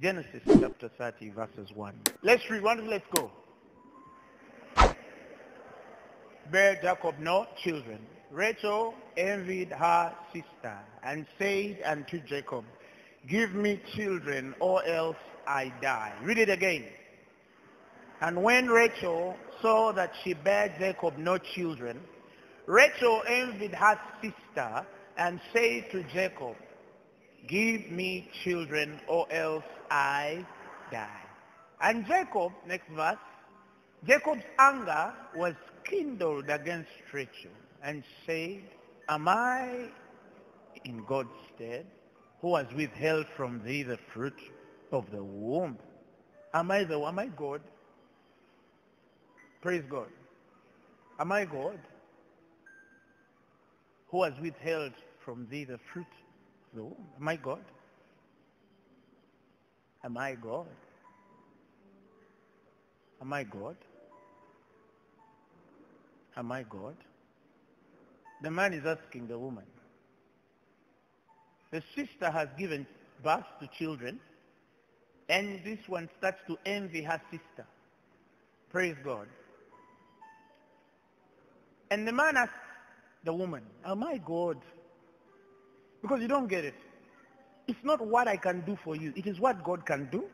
Genesis chapter 30 verses 1. Let's read one, let's go. Bear Jacob no children. Rachel envied her sister and said unto Jacob, Give me children or else I die. Read it again. And when Rachel saw that she bare Jacob no children, Rachel envied her sister and said to Jacob, Give me children or else I die. And Jacob, next verse, Jacob's anger was kindled against Rachel and said, Am I in God's stead, who has withheld from thee the fruit of the womb? Am I the am I God? Praise God. Am I God? Who has withheld from thee the fruit womb? Am I God? Am I God? Am I God? Am I God? The man is asking the woman. The sister has given birth to children, and this one starts to envy her sister. Praise God. And the man asks the woman, am I God? Because you don't get it. It's not what I can do for you. It is what God can do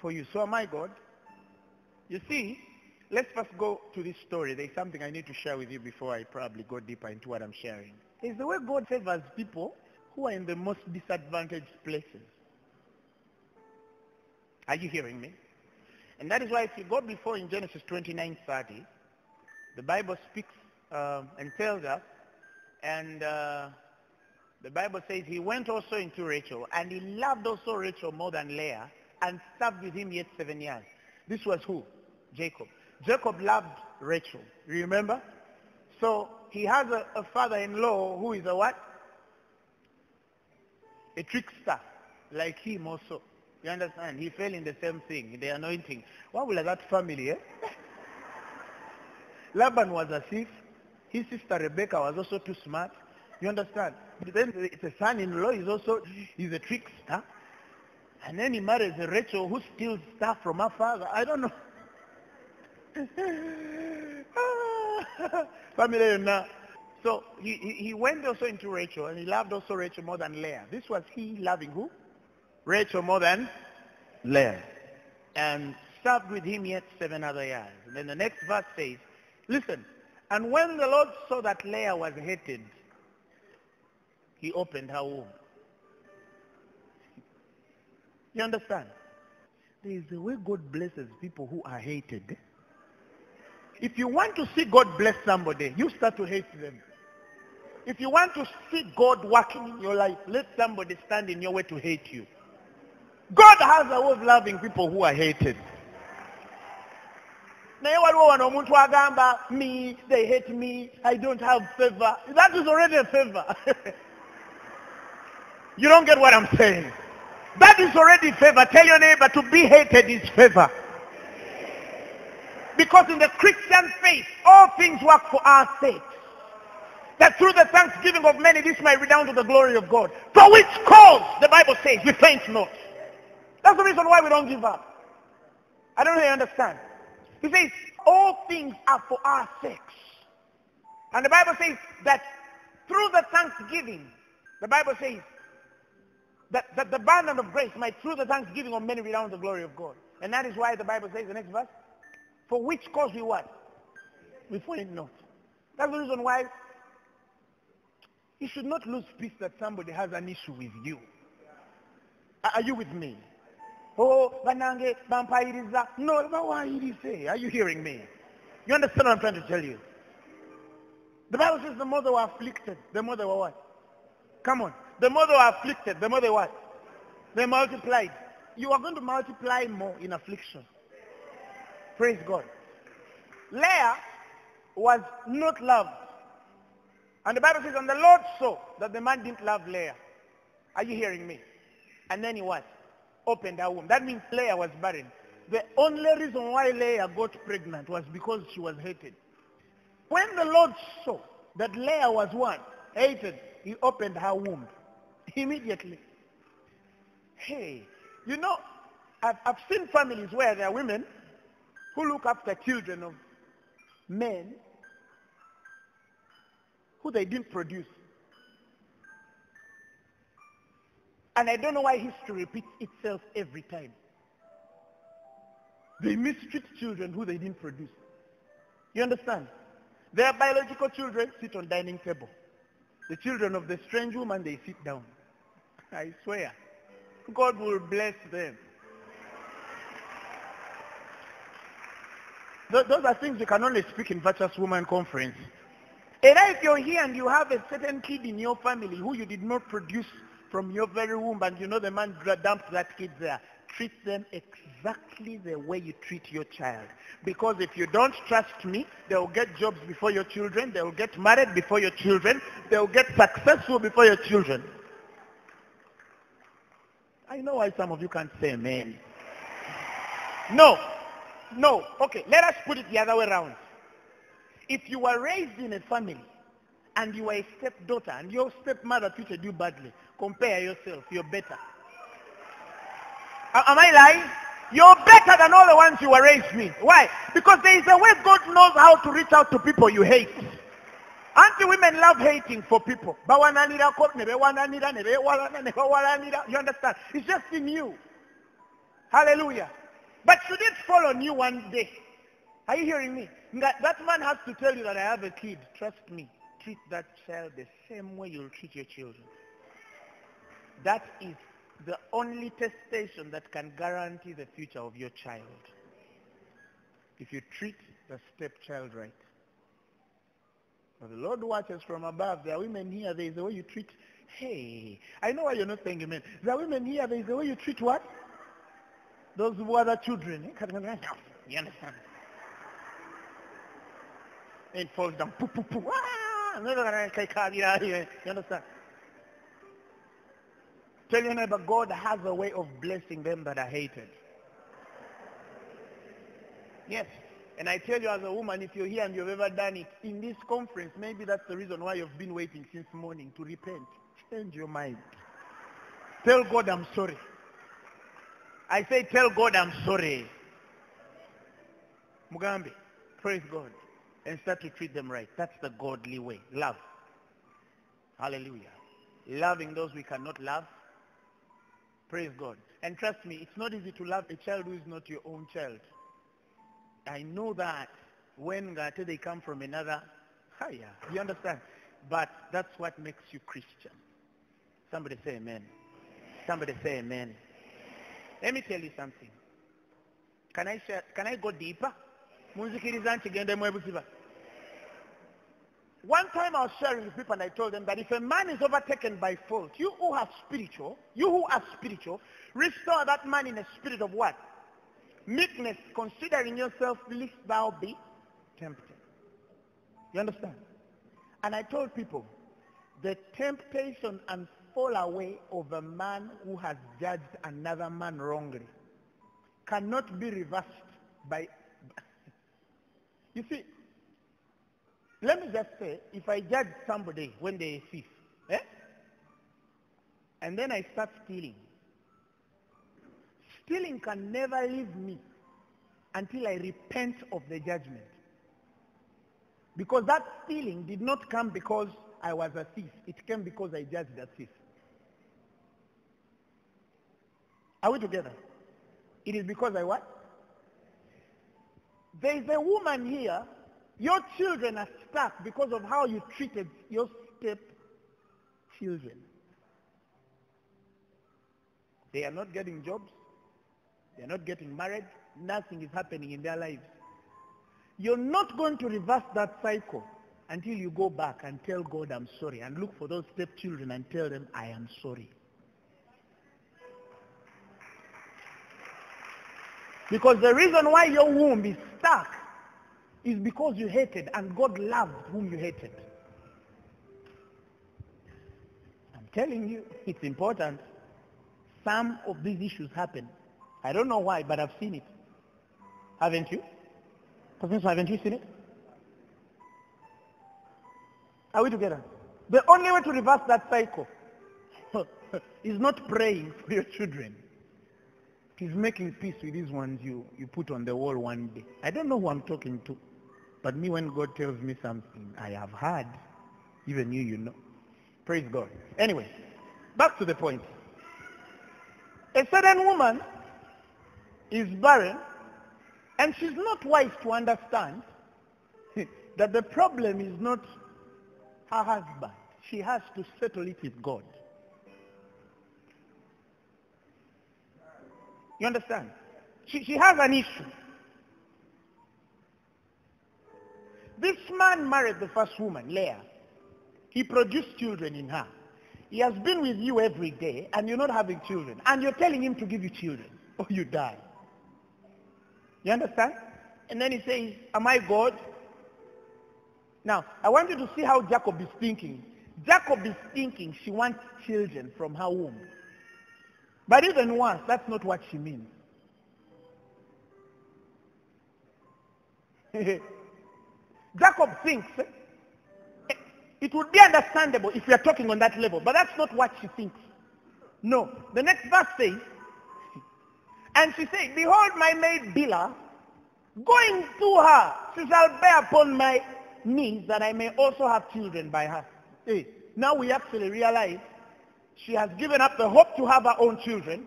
for you. So am I God? You see, let's first go to this story. There's something I need to share with you before I probably go deeper into what I'm sharing. It's the way God favors people who are in the most disadvantaged places. Are you hearing me? And that is why if you go before in Genesis 29:30, the Bible speaks um, and tells us, and uh, the Bible says he went also into Rachel, and he loved also Rachel more than Leah, and served with him yet seven years. This was who? Jacob. Jacob loved Rachel. Remember? So he has a, a father-in-law who is a what? A trickster, like him also. You understand? He fell in the same thing, the anointing. What will that family, eh? Laban was a thief. His sister Rebecca was also too smart. You understand? But then the son-in-law is also, he's a trickster. And then he marries a Rachel who steals stuff from her father. I don't know. Family. So he, he, he went also into Rachel and he loved also Rachel more than Leah. This was he loving who? Rachel more than Leah. And served with him yet seven other years. And then the next verse says, listen, and when the Lord saw that Leah was hated, he opened her womb. You understand? There is a way God blesses people who are hated. If you want to see God bless somebody, you start to hate them. If you want to see God working in your life, let somebody stand in your way to hate you. God has a way of loving people who are hated. me they hate me i don't have favor that is already a favor you don't get what i'm saying. That is already favor. Tell your neighbor to be hated is favor. Because in the christian faith all things work for our sake. That through the thanksgiving of many this might redound to the glory of god. For which cause the bible says we faint not. That's the reason why we don't give up. I don't you understand. He says, all things are for our sakes. And the Bible says that through the thanksgiving, the Bible says that, that the abundance of grace might through the thanksgiving of many redound the glory of God. And that is why the Bible says, the next verse, for which cause we what? We faint not. That's the reason why you should not lose peace that somebody has an issue with you. Are you with me? oh banange bampayiriza no bawayirize are you hearing me you understand what i'm trying to tell you the bible says the more they were afflicted the more they were what come on the more they were afflicted the more they what? They multiplied. You are going to multiply more in affliction. Praise god. Leah was not loved. And the bible says and the lord saw that the man didn't love leah. Are you hearing me? And then he what? Opened her womb. That means Leah was barren. The only reason why Leah got pregnant was because she was hated. When the Lord saw that Leah was one, Hated, he opened her womb immediately. Hey, you know, I've, I've seen families where there are women who look after children of men who they didn't produce. And I don't know why history repeats itself every time. They mistreat children who they didn't produce. You understand? Their biological children sit on dining table. The children of the strange woman, they sit down. I swear. God will bless them. Those are things you can only speak in Virtuous Woman Conference. And if you're here and you have a certain kid in your family who you did not produce from your very womb and you know the man dumped that kid there, treat them exactly the way you treat your child. Because if you don't trust me, they'll get jobs before your children, they'll get married before your children, they'll get successful before your children. I know why some of you can't say amen. No. No. Okay, let us put it the other way around. If you were raised in a family and you were a stepdaughter and your stepmother treated you badly, compare yourself. You're better. Am I lying? You're better than all the ones you raised with. Why? Because there is a way God knows how to reach out to people you hate. Auntie women love hating for people. You understand? It's just in you. Hallelujah. But should it fall on you one day? Are you hearing me? That man has to tell you that I have a kid. Trust me. Treat that child the same way you'll treat your children. That is the only testation that can guarantee the future of your child. If you treat the stepchild right. But the Lord watches from above. There are women here, there is a way you treat. Hey, I know why you're not saying amen. There are women here, there is a way you treat what? Those who are the children. You understand? And it falls down. Poo, poo, poo. Ah! You understand? Tell your neighbor, God has a way of blessing them that are hated. Yes. And I tell you as a woman, if you're here and you've ever done it, in this conference, maybe that's the reason why you've been waiting since morning to repent. Change your mind. Tell God I'm sorry. I say tell God I'm sorry. Mugambi, praise God. And start to treat them right. That's the godly way. Love. Hallelujah. Loving those we cannot love Praise God. And trust me, it's not easy to love a child who is not your own child. I know that when they come from another higher. You understand? But that's what makes you Christian. Somebody say amen. Somebody say amen. Let me tell you something. Can I share, can I go deeper? One time I was sharing with people and I told them that if a man is overtaken by fault, you who are spiritual, you who are spiritual, restore that man in a spirit of what? Meekness, considering yourself, lest thou be tempted. You understand? And I told people, the temptation and fall away of a man who has judged another man wrongly cannot be reversed by... you see, let me just say, if I judge somebody when they thief, eh? and then I start stealing, stealing can never leave me until I repent of the judgment. Because that stealing did not come because I was a thief. It came because I judged a thief. Are we together? It is because I what? There is a woman here your children are stuck because of how you treated your step children. They are not getting jobs. They are not getting married. Nothing is happening in their lives. You're not going to reverse that cycle until you go back and tell God, I'm sorry, and look for those stepchildren and tell them, I am sorry. Because the reason why your womb is stuck is because you hated and God loved whom you hated. I'm telling you, it's important. Some of these issues happen. I don't know why, but I've seen it. Haven't you? Haven't you seen it? Are we together? The only way to reverse that cycle is not praying for your children. He's making peace with these ones you, you put on the wall one day. I don't know who I'm talking to. But me, when God tells me something, I have heard. Even you, you know. Praise God. Anyway, back to the point. A certain woman is barren, and she's not wise to understand that the problem is not her husband. She has to settle it with God. You understand? She, she has an issue. This man married the first woman, Leah. He produced children in her. He has been with you every day and you're not having children. And you're telling him to give you children or you die. You understand? And then he says, am I God? Now, I want you to see how Jacob is thinking. Jacob is thinking she wants children from her womb. But even worse, that's not what she means. Jacob thinks eh, it would be understandable if we are talking on that level, but that's not what she thinks. No. The next verse says, and she said, Behold my maid Bilhah, going to her, she shall bear upon my knees that I may also have children by her. Hey, now we actually realize she has given up the hope to have her own children.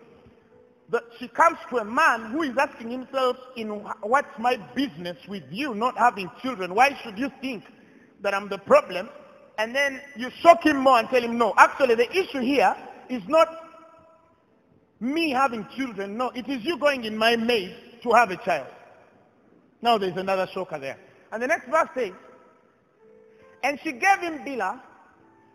But she comes to a man who is asking himself, in what's my business with you not having children? Why should you think that I'm the problem? And then you shock him more and tell him, no, actually the issue here is not me having children. No, it is you going in my maid to have a child. Now there's another shocker there. And the next verse says, and she gave him Bilhah,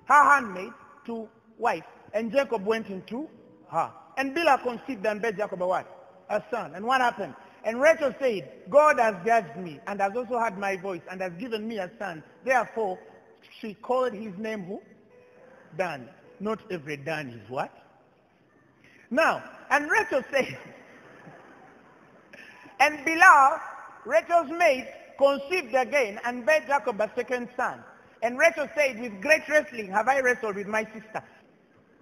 her handmaid, to wife. And Jacob went into her. And Bilhah conceived and bare Jacob a what? A son. And what happened? And Rachel said, God has judged me and has also heard my voice and has given me a son. Therefore, she called his name who? Dan. Not every Dan is what? Now, and Rachel said, and Bilhah, Rachel's maid, conceived again and bare Jacob a second son. And Rachel said, with great wrestling have I wrestled with my sister.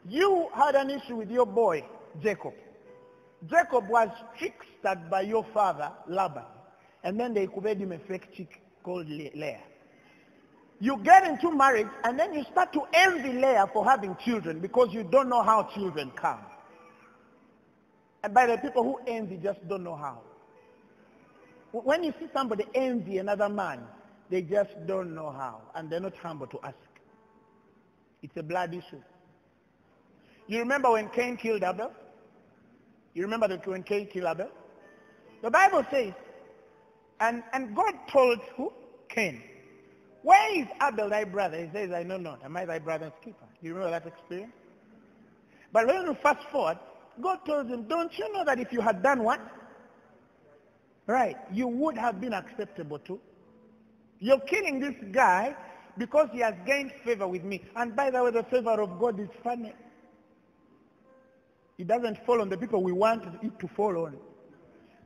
You had an issue with your boy, Jacob. Jacob was trickstered by your father, Laban. And then they made him a fake chick called Leah. You get into marriage and then you start to envy Leah for having children because you don't know how children come. And by the people who envy just don't know how. When you see somebody envy another man, they just don't know how. And they're not humble to ask. It's a blood issue. You remember when Cain killed Abel? You remember that when Cain killed Abel? The Bible says, and, and God told who? Cain. Where is Abel thy brother? He says, I know not. Am I thy brother's keeper? Do you remember that experience? But when you fast forward, God told him, don't you know that if you had done what? Right, you would have been acceptable too. You're killing this guy because he has gained favor with me. And by the way, the favor of God is funny. It doesn't fall on the people we want it to fall on.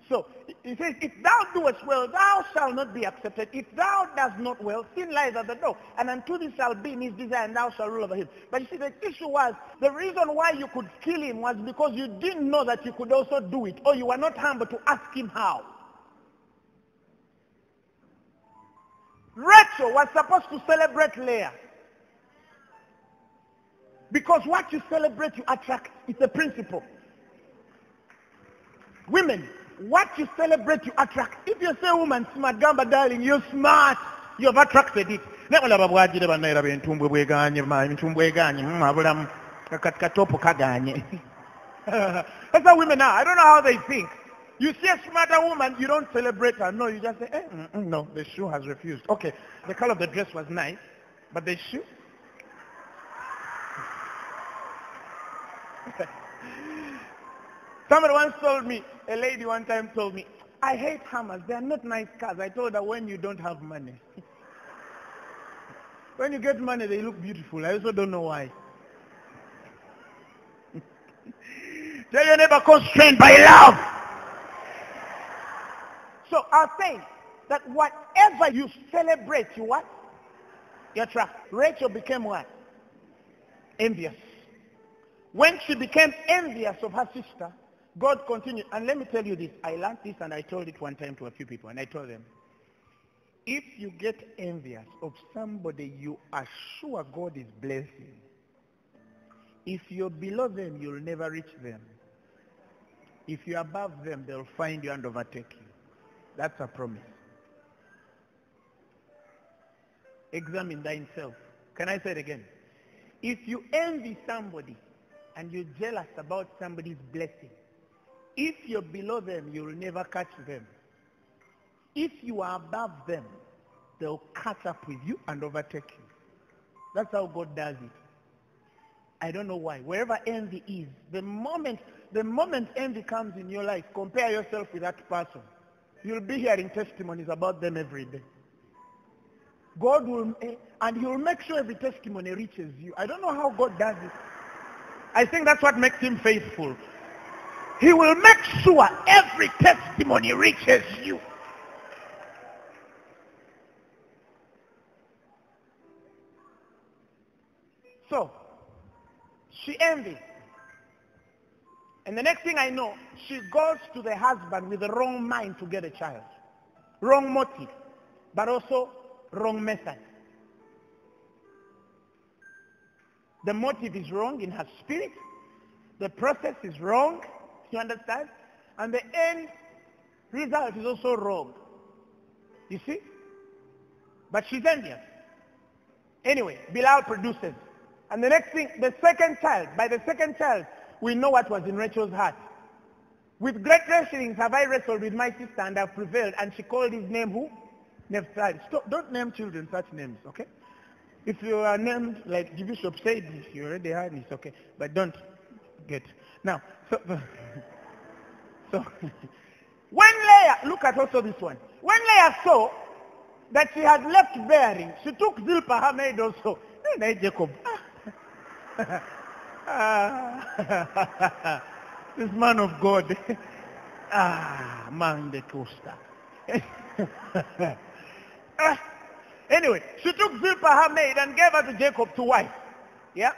So he says, if thou doest well, thou shalt not be accepted. If thou dost not well, sin lies at the door. And unto thee shall be in his desire, and thou shalt rule over him. But you see, the issue was, the reason why you could kill him was because you didn't know that you could also do it, or you were not humble to ask him how. Rachel was supposed to celebrate Leah. Because what you celebrate, you attract. It's a principle. Women, what you celebrate, you attract. If you say woman smart, gamba darling, you're smart. You've attracted it. that's how women are i don't know how they think you see a smarter woman you don't celebrate her no you just say eh, mm, mm, no the shoe has refused okay the color of the dress was nice but the shoe Somebody once told me, a lady one time told me, I hate Hummers. They are not nice cars. I told her when you don't have money. when you get money, they look beautiful. I also don't know why. Tell your neighbor, constrained by love. So I say that whatever you celebrate, you what? You attract. Rachel became what? Envious. When she became envious of her sister, God continued. And let me tell you this. I learned this and I told it one time to a few people. And I told them, if you get envious of somebody you are sure God is blessing, if you're below them, you'll never reach them. If you're above them, they'll find you and overtake you. That's a promise. Examine thyself. Can I say it again? If you envy somebody and you're jealous about somebody's blessing, if you're below them, you'll never catch them. If you are above them, they'll catch up with you and overtake you. That's how God does it. I don't know why. Wherever envy is, the moment, the moment envy comes in your life, compare yourself with that person. You'll be hearing testimonies about them every day. God will, eh, and he will make sure every testimony reaches you. I don't know how God does it. I think that's what makes him faithful. He will make sure every testimony reaches you. So, she envies. And the next thing I know, she goes to the husband with the wrong mind to get a child. Wrong motive, but also wrong method. The motive is wrong in her spirit. The process is wrong. You understand? And the end result is also wrong. You see? But she's envious. Anyway, Bilhah produces. And the next thing, the second child, by the second child, we know what was in Rachel's heart. With great wrestlings have I wrestled with my sister and have prevailed. And she called his name who? Naphtali. Don't name children such names, okay? If you are named like the bishop said, you already had it's okay. But don't get. Now, so, so when Leah, look at also this one. When Leah saw that she had left bearing, she took Zilpah, her maid also. Then Jacob. Ah, this man of God. ah, man the coaster. Ah, anyway, she took Zilpah, her maid, and gave her to Jacob to wife. Yeah?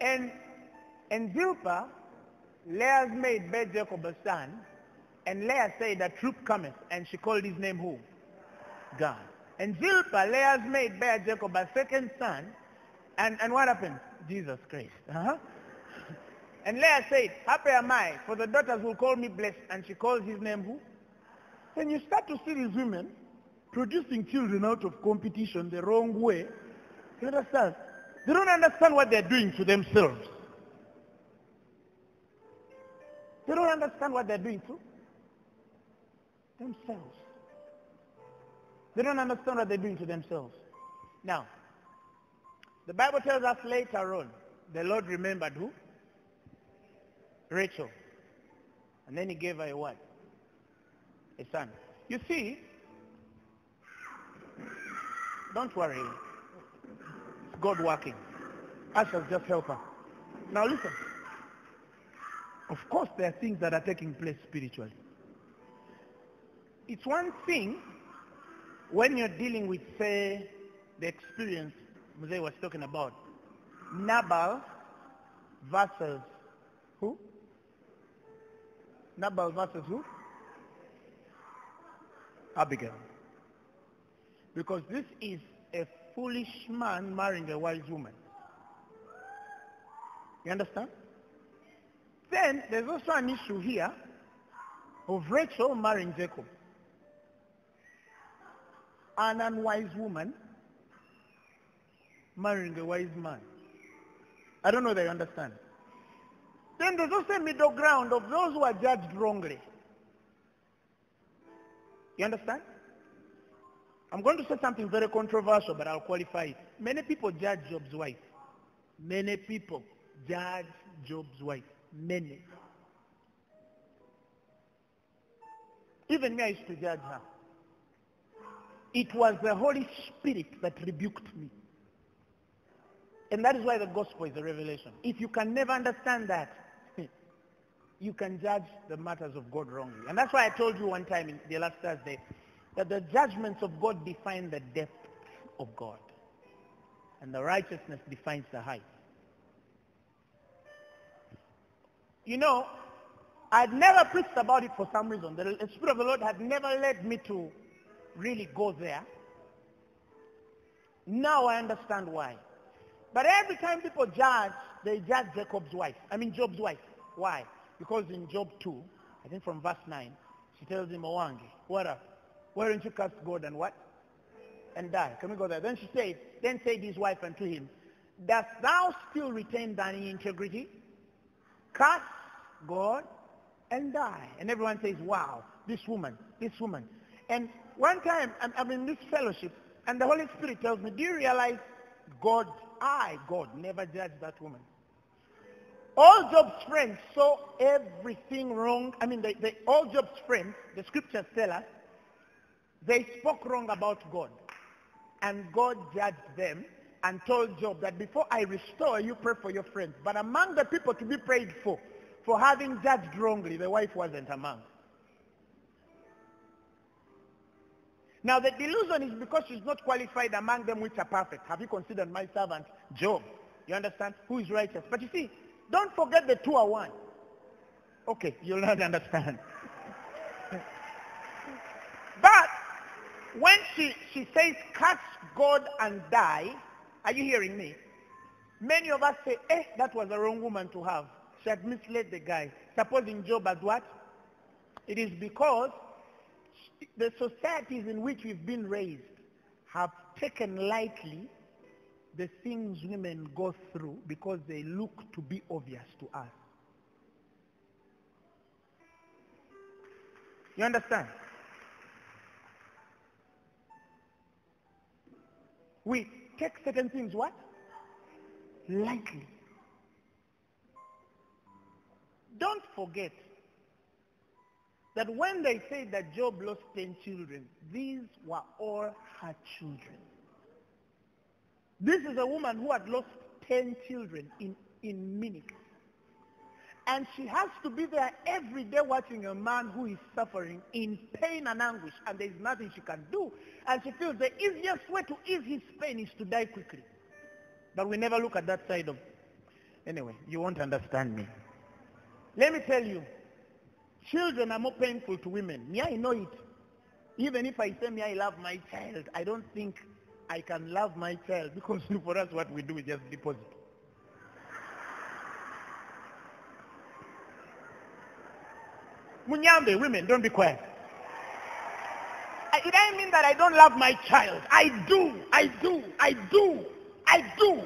And, and Zilpah, Leah's maid, bare Jacob a son, and Leah said, a troop cometh, and she called his name who? Gad. And Zilpah, Leah's maid, bare Jacob a second son, and, and what happened? Jesus Christ. Uh-huh. And Leah said, happy am I, for the daughters will call me blessed, and she calls his name who? When you start to see these women producing children out of competition the wrong way, you understand? They don't understand what they're doing to themselves. They don't understand what they're doing to themselves. They don't understand what they're doing to themselves. Now, the Bible tells us later on, the Lord remembered who? Rachel. And then he gave her a what? A son. You see, don't worry. It's God working. I shall just help her. Now listen. Of course there are things that are taking place spiritually. It's one thing when you're dealing with, say, the experience Mzee was talking about. Nabal versus who? Nabal versus who? Abigail. Because this is a foolish man marrying a wise woman. You understand? Then there's also an issue here of Rachel marrying Jacob. An unwise woman marrying a wise man. I don't know that you understand. Then there's also a middle ground of those who are judged wrongly. You understand? I'm going to say something very controversial, but I'll qualify it. Many people judge Job's wife. Many people judge Job's wife. Many. Even me, I used to judge her. It was the Holy Spirit that rebuked me. And that is why the gospel is a revelation. If you can never understand that, you can judge the matters of God wrongly. And that's why I told you one time in the last Thursday that the judgments of God define the depth of God. And the righteousness defines the height. You know, I'd never preached about it for some reason. The Spirit of the Lord had never led me to really go there. Now I understand why. But every time people judge, they judge Jacob's wife. I mean Job's wife. Why? Because in Job 2, I think from verse 9, she tells him, Owangi, what up? Why don't you curse God and what? And die. Can we go there? Then she said, then said his wife unto him, Dost thou still retain thine integrity? Curse God and die. And everyone says, wow, this woman, this woman. And one time, I'm, I'm in this fellowship, and the Holy Spirit tells me, do you realize God, I, God, never judged that woman? All Job's friends saw everything wrong. I mean, they, they, all Job's friends, the scriptures tell us, they spoke wrong about God. And God judged them and told Job that before I restore, you pray for your friends. But among the people to be prayed for, for having judged wrongly, the wife wasn't among. Now the delusion is because she's not qualified among them which are perfect. Have you considered my servant Job? You understand? Who is righteous. But you see, don't forget the two are one. Okay, you'll not understand. but when she, she says, catch God and die, are you hearing me? Many of us say, eh, that was the wrong woman to have. She had misled the guy. Supposing Job as what? It is because the societies in which we've been raised have taken lightly the things women go through because they look to be obvious to us. You understand? We take certain things what? Lightly. Don't forget that when they say that Job lost 10 children, these were all her children. This is a woman who had lost 10 children in, in minutes. And she has to be there every day watching a man who is suffering in pain and anguish, and there is nothing she can do. And she feels the easiest way to ease his pain is to die quickly. But we never look at that side of Anyway, you won't understand me. Let me tell you, children are more painful to women. Me, I know it. Even if I say me, I love my child, I don't think I can love my child because for us what we do is just deposit. Munyambe, women, don't be quiet. I, it doesn't mean that I don't love my child. I do, I do, I do, I do.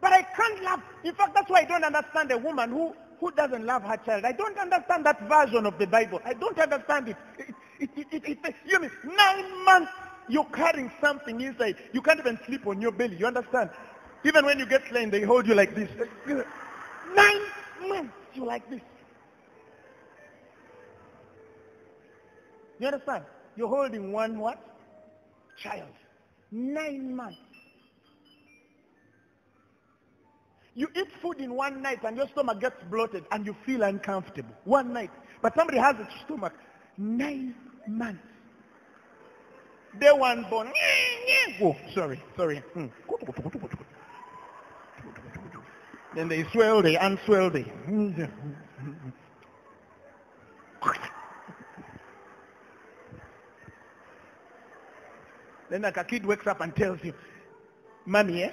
But I can't love. In fact, that's why I don't understand a woman who, who doesn't love her child. I don't understand that version of the Bible. I don't understand it. it, it, it, you mean nine months you're carrying something inside. You can't even sleep on your belly. You understand? Even when you get slain, they hold you like this. Nine months you like this. You understand? You're holding one what? Child. Nine months. You eat food in one night and your stomach gets bloated and you feel uncomfortable. One night. But somebody has a stomach. Nine months. Day one born. Oh, sorry, sorry. Hmm. Then they swell, they unswell, they. Then like a kid wakes up and tells you, Mommy, eh?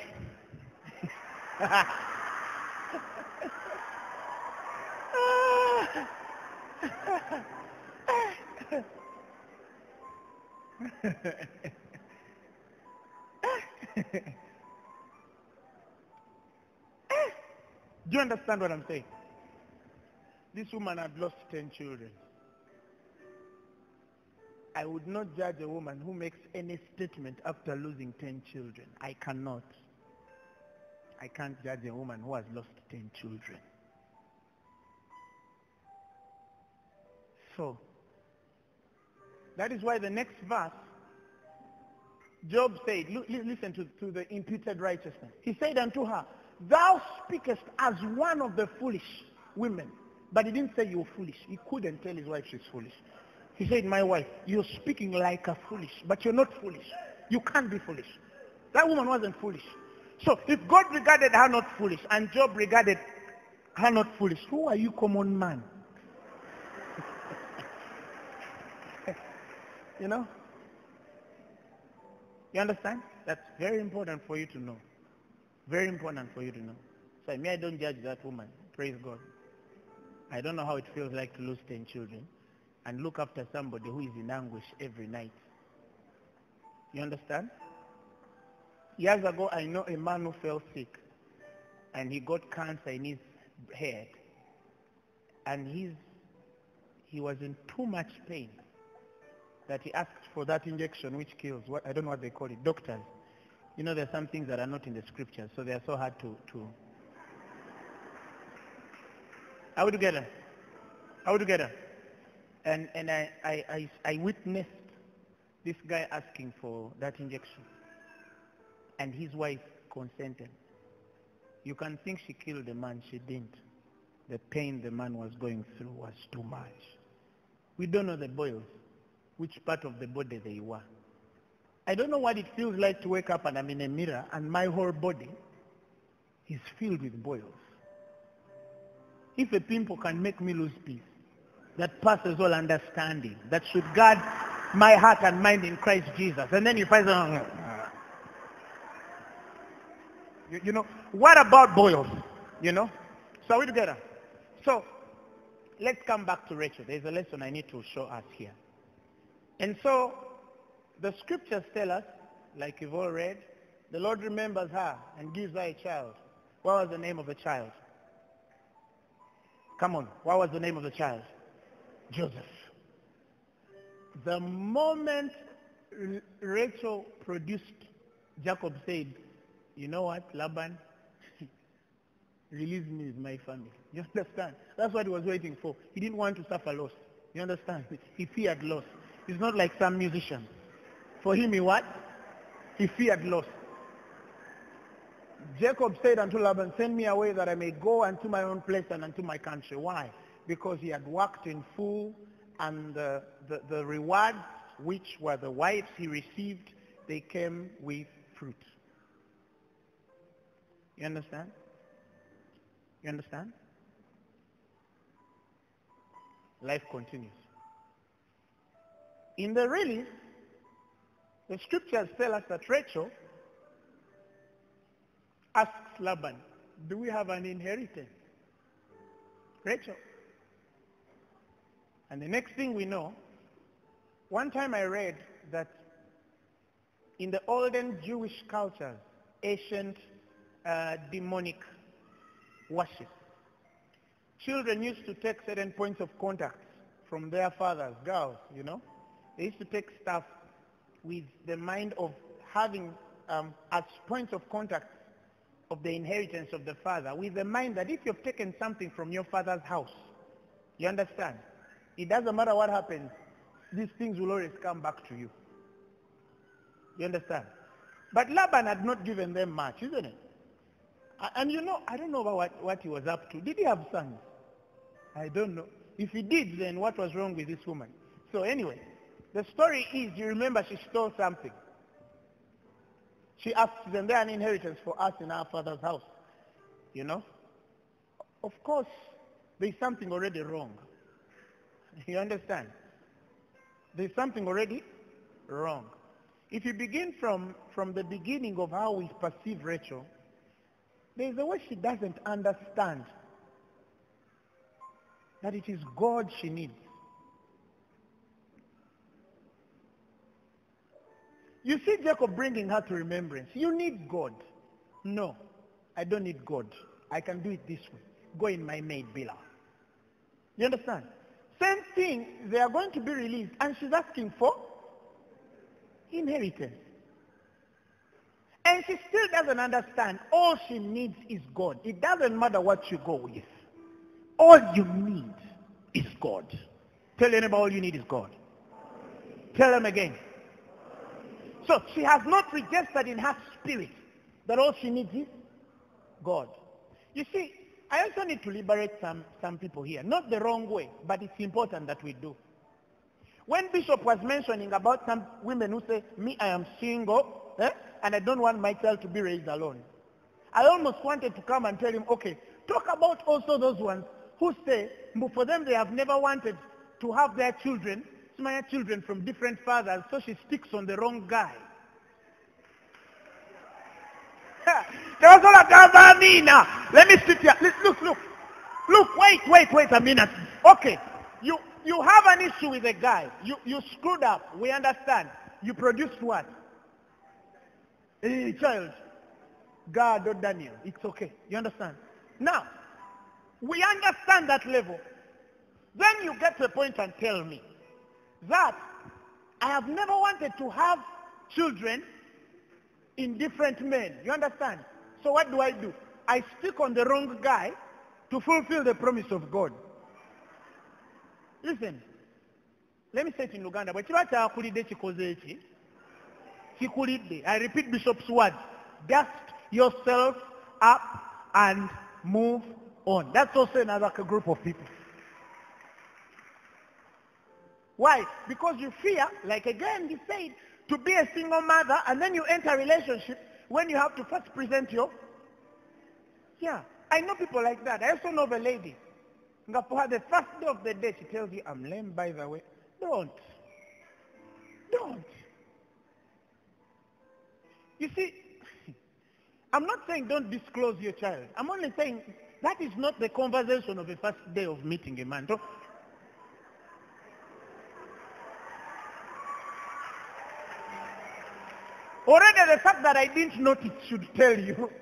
Do you understand what I'm saying? This woman had lost 10 children. I would not judge a woman who makes any statement after losing 10 children. I cannot. I can't judge a woman who has lost 10 children. So, that is why the next verse, Job said, listen to, to the imputed righteousness. He said unto her, thou speakest as one of the foolish women. But he didn't say you're foolish. He couldn't tell his wife she's foolish. He said, my wife, you're speaking like a foolish, but you're not foolish. You can't be foolish. That woman wasn't foolish. So if God regarded her not foolish and Job regarded her not foolish. Who are you, common man? you know? You understand? That's very important for you to know. Very important for you to know. So me, I don't judge that woman. Praise God. I don't know how it feels like to lose 10 children and look after somebody who is in anguish every night. You understand? Years ago, I know a man who fell sick and he got cancer in his head and he's, he was in too much pain that he asked for that injection which kills. What, I don't know what they call it. Doctors. You know, there are some things that are not in the scriptures, so they are so hard to, to are we together? Are we together? And, and I, I, I, I witnessed this guy asking for that injection. And his wife consented. You can think she killed the man. She didn't. The pain the man was going through was too much. We don't know the boils, which part of the body they were. I don't know what it feels like to wake up and I'm in a mirror and my whole body is filled with boils. If a pimple can make me lose peace, that passes all understanding, that should guard my heart and mind in Christ Jesus. And then you find out, uh, you, you know, what about boils? You know? So are we together? So let's come back to Rachel. There's a lesson I need to show us here. And so the scriptures tell us, like you've all read, the Lord remembers her and gives her a child. What was the name of the child? Come on. What was the name of the child? Joseph. The moment Rachel produced, Jacob said, you know what, Laban, release me with my family. You understand? That's what he was waiting for. He didn't want to suffer loss. You understand? He feared loss. He's not like some musicians. For him, he what? He feared loss. Jacob said unto Laban, send me away that I may go unto my own place and unto my country. Why? Because he had worked in full and the, the, the rewards, which were the wives he received, they came with fruit. You understand? You understand? Life continues. In the release, the scriptures tell us that Rachel asks Laban, do we have an inheritance? Rachel. And the next thing we know, one time I read that in the olden Jewish cultures, ancient uh, demonic worship, children used to take certain points of contact from their fathers, girls, you know. They used to take stuff with the mind of having um, as points of contact of the inheritance of the father with the mind that if you've taken something from your father's house, you understand? It doesn't matter what happens, these things will always come back to you. You understand? But Laban had not given them much, isn't it? And you know, I don't know about what, what he was up to. Did he have sons? I don't know. If he did, then what was wrong with this woman? So anyway, the story is, you remember she stole something. She asked them, there an inheritance for us in our father's house. You know? Of course, there's something already wrong. You understand? There's something already wrong. If you begin from, from the beginning of how we perceive Rachel, there's a way she doesn't understand that it is God she needs. You see Jacob bringing her to remembrance. You need God. No, I don't need God. I can do it this way. Go in my maid Bilhah. You understand? Same thing, they are going to be released and she's asking for inheritance. And she still doesn't understand. All she needs is God. It doesn't matter what you go with. All you need is God. Tell anybody all you need is God. Tell them again. So she has not registered in her spirit that all she needs is God. You see, I also need to liberate some, some people here. Not the wrong way, but it's important that we do. When Bishop was mentioning about some women who say, me, I am single, eh, and I don't want my child to be raised alone. I almost wanted to come and tell him, okay, Talk about also those ones who say, "But for them, they have never wanted to have their children, my children from different fathers, so she sticks on the wrong guy. Let me sit here. Look, look, look. Look, wait, wait, wait a minute. Okay, you, you have an issue with a guy. You, you screwed up. We understand. You produced what? A child. God or Daniel. It's okay. You understand? Now, we understand that level. Then you get to a point and tell me that I have never wanted to have children in different men. You understand? So what do I do? I speak on the wrong guy to fulfill the promise of God. Listen, let me say it in Uganda. Bwe kiba kyakulidde kikoze eki kikulidde. I repeat Bishop's words. Dust yourself up and move on. That's also another group of people. Why? Because you fear, like again he said, to be a single mother and then you enter a relationship when you have to first present your... Yeah. I know people like that. I also know the lady. Her, the first day of the day, she tells you, I'm lame, by the way. Don't. Don't. You see, I'm not saying don't disclose your child. I'm only saying that is not the conversation of the first day of meeting a man. Already the fact that I didn't notice should tell you.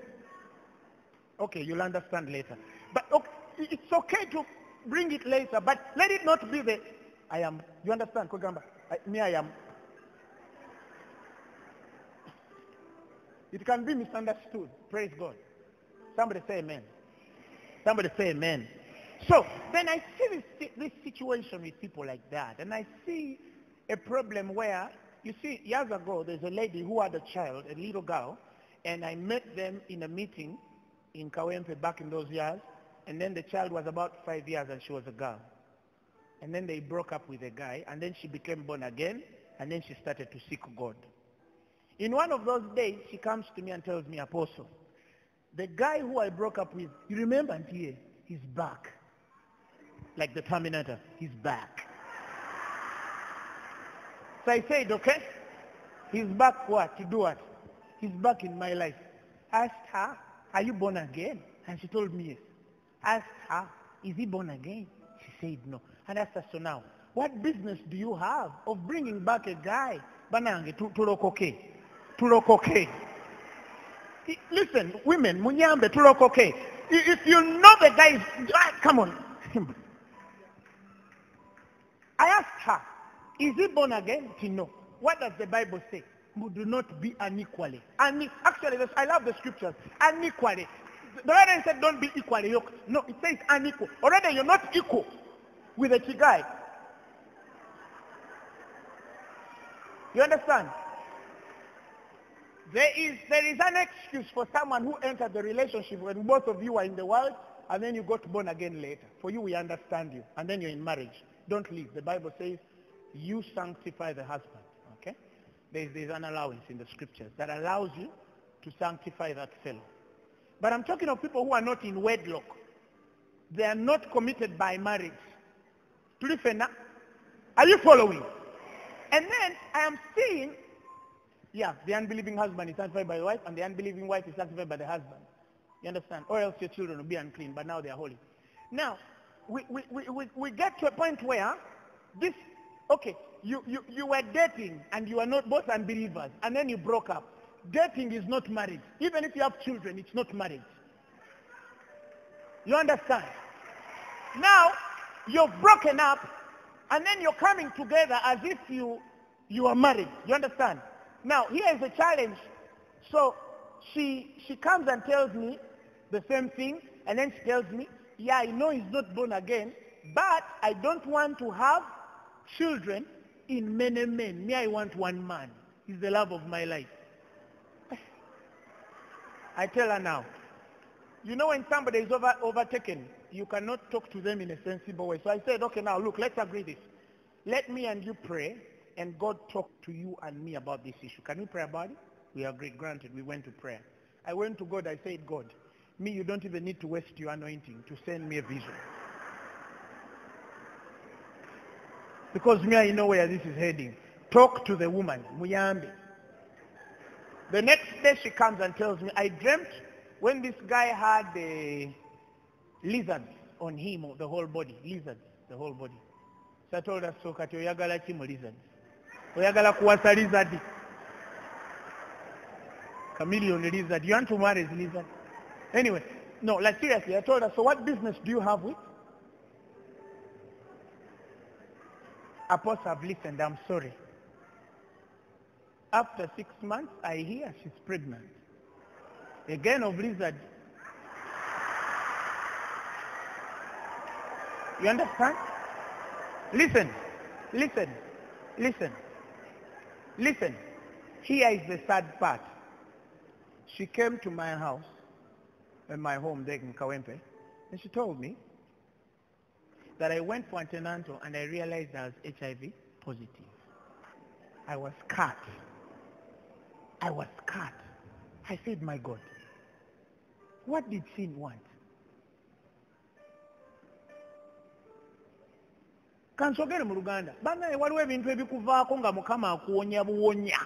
Okay, you'll understand later. But okay, it's okay to bring it later, but let it not be the, I am, you understand, Kogamba? I, me, I am. It can be misunderstood. Praise God. Somebody say amen. Somebody say amen. So then I see this, this situation with people like that, and I see a problem where you see, years ago, there's a lady who had a child, a little girl, and I met them in a meeting in Kawempe back in those years, and then the child was about five years and she was a girl. And then they broke up with a guy, and then she became born again, and then she started to seek God. In one of those days, she comes to me and tells me, Apostle, the guy who I broke up with, you remember, Auntie, he's back. Like the Terminator, he's back. So I said, okay, he's back what? To do what? He's back in my life. Asked her, are you born again? And she told me yes. Asked her, is he born again? She said no. And I asked her, so now, what business do you have of bringing back a guy? Banange, tulokoke. Tulokoke. Listen, women, munyambe, tulokoke. If you know the guy is, come on. I asked her, is he born again? To know. What does the Bible say? Do not be unequally. Une- Actually, I love the scriptures. Unequally. The Bible said don't be equally yoked. No, it says unequal. Already you're not equal with a guy. You understand? There is, there is an excuse for someone who entered the relationship when both of you are in the world and then you got born again later. For you, we understand you. And then you're in marriage. Don't leave. The Bible says you sanctify the husband. Okay? There's, there's an allowance in the scriptures that allows you to sanctify that fellow. But I'm talking of people who are not in wedlock. They are not committed by marriage. Are you following? And then I am seeing, yeah, the unbelieving husband is sanctified by the wife, and the unbelieving wife is sanctified by the husband. You understand? Or else your children will be unclean, but now they are holy. Now, we, we, we, we get to a point where this Okay, you, you, you were dating and you are not both unbelievers and then you broke up. Dating is not marriage. Even if you have children, it's not marriage. You understand? Now, you've broken up and then you're coming together as if you, you are married. You understand? Now, here is a challenge. So she, she comes and tells me the same thing and then she tells me, yeah, I know he's not born again, but I don't want to have children in many men. Me, I want one man. He's the love of my life. I tell her now, you know when somebody is over, overtaken, you cannot talk to them in a sensible way. So I said, okay, now look, let's agree this. Let me and you pray, and God talk to you and me about this issue. Can we pray about it? We agreed, granted. We went to prayer. I went to God. I said, God, Me, you don't even need to waste your anointing to send me a vision. Because me, I know where this is heading. Talk to the woman, Muyambi. The next day she comes and tells me, I dreamt when this guy had a lizards on him, the whole body, lizards, the whole body. So I told her, so kati oyagala ki lizards? Oyagala kuwasa lizard? Chameleon lizard. You want to marry lizard? Anyway, no, like seriously, I told her, so what business do you have with? Apostle, I've listened, I'm sorry. After six months, I hear she's pregnant. Again of lizard. You understand? Listen, listen, listen, listen. Here is the sad part. She came to my house, in my home there in Kawempe, and she told me that I went for antenatal and I realized I was HIV positive. I was cut. I was cut. I said, my God, what did sin want? kansogere mu luganda waliwo ebintu ebikuvaako nga mukama akuwonya buwonya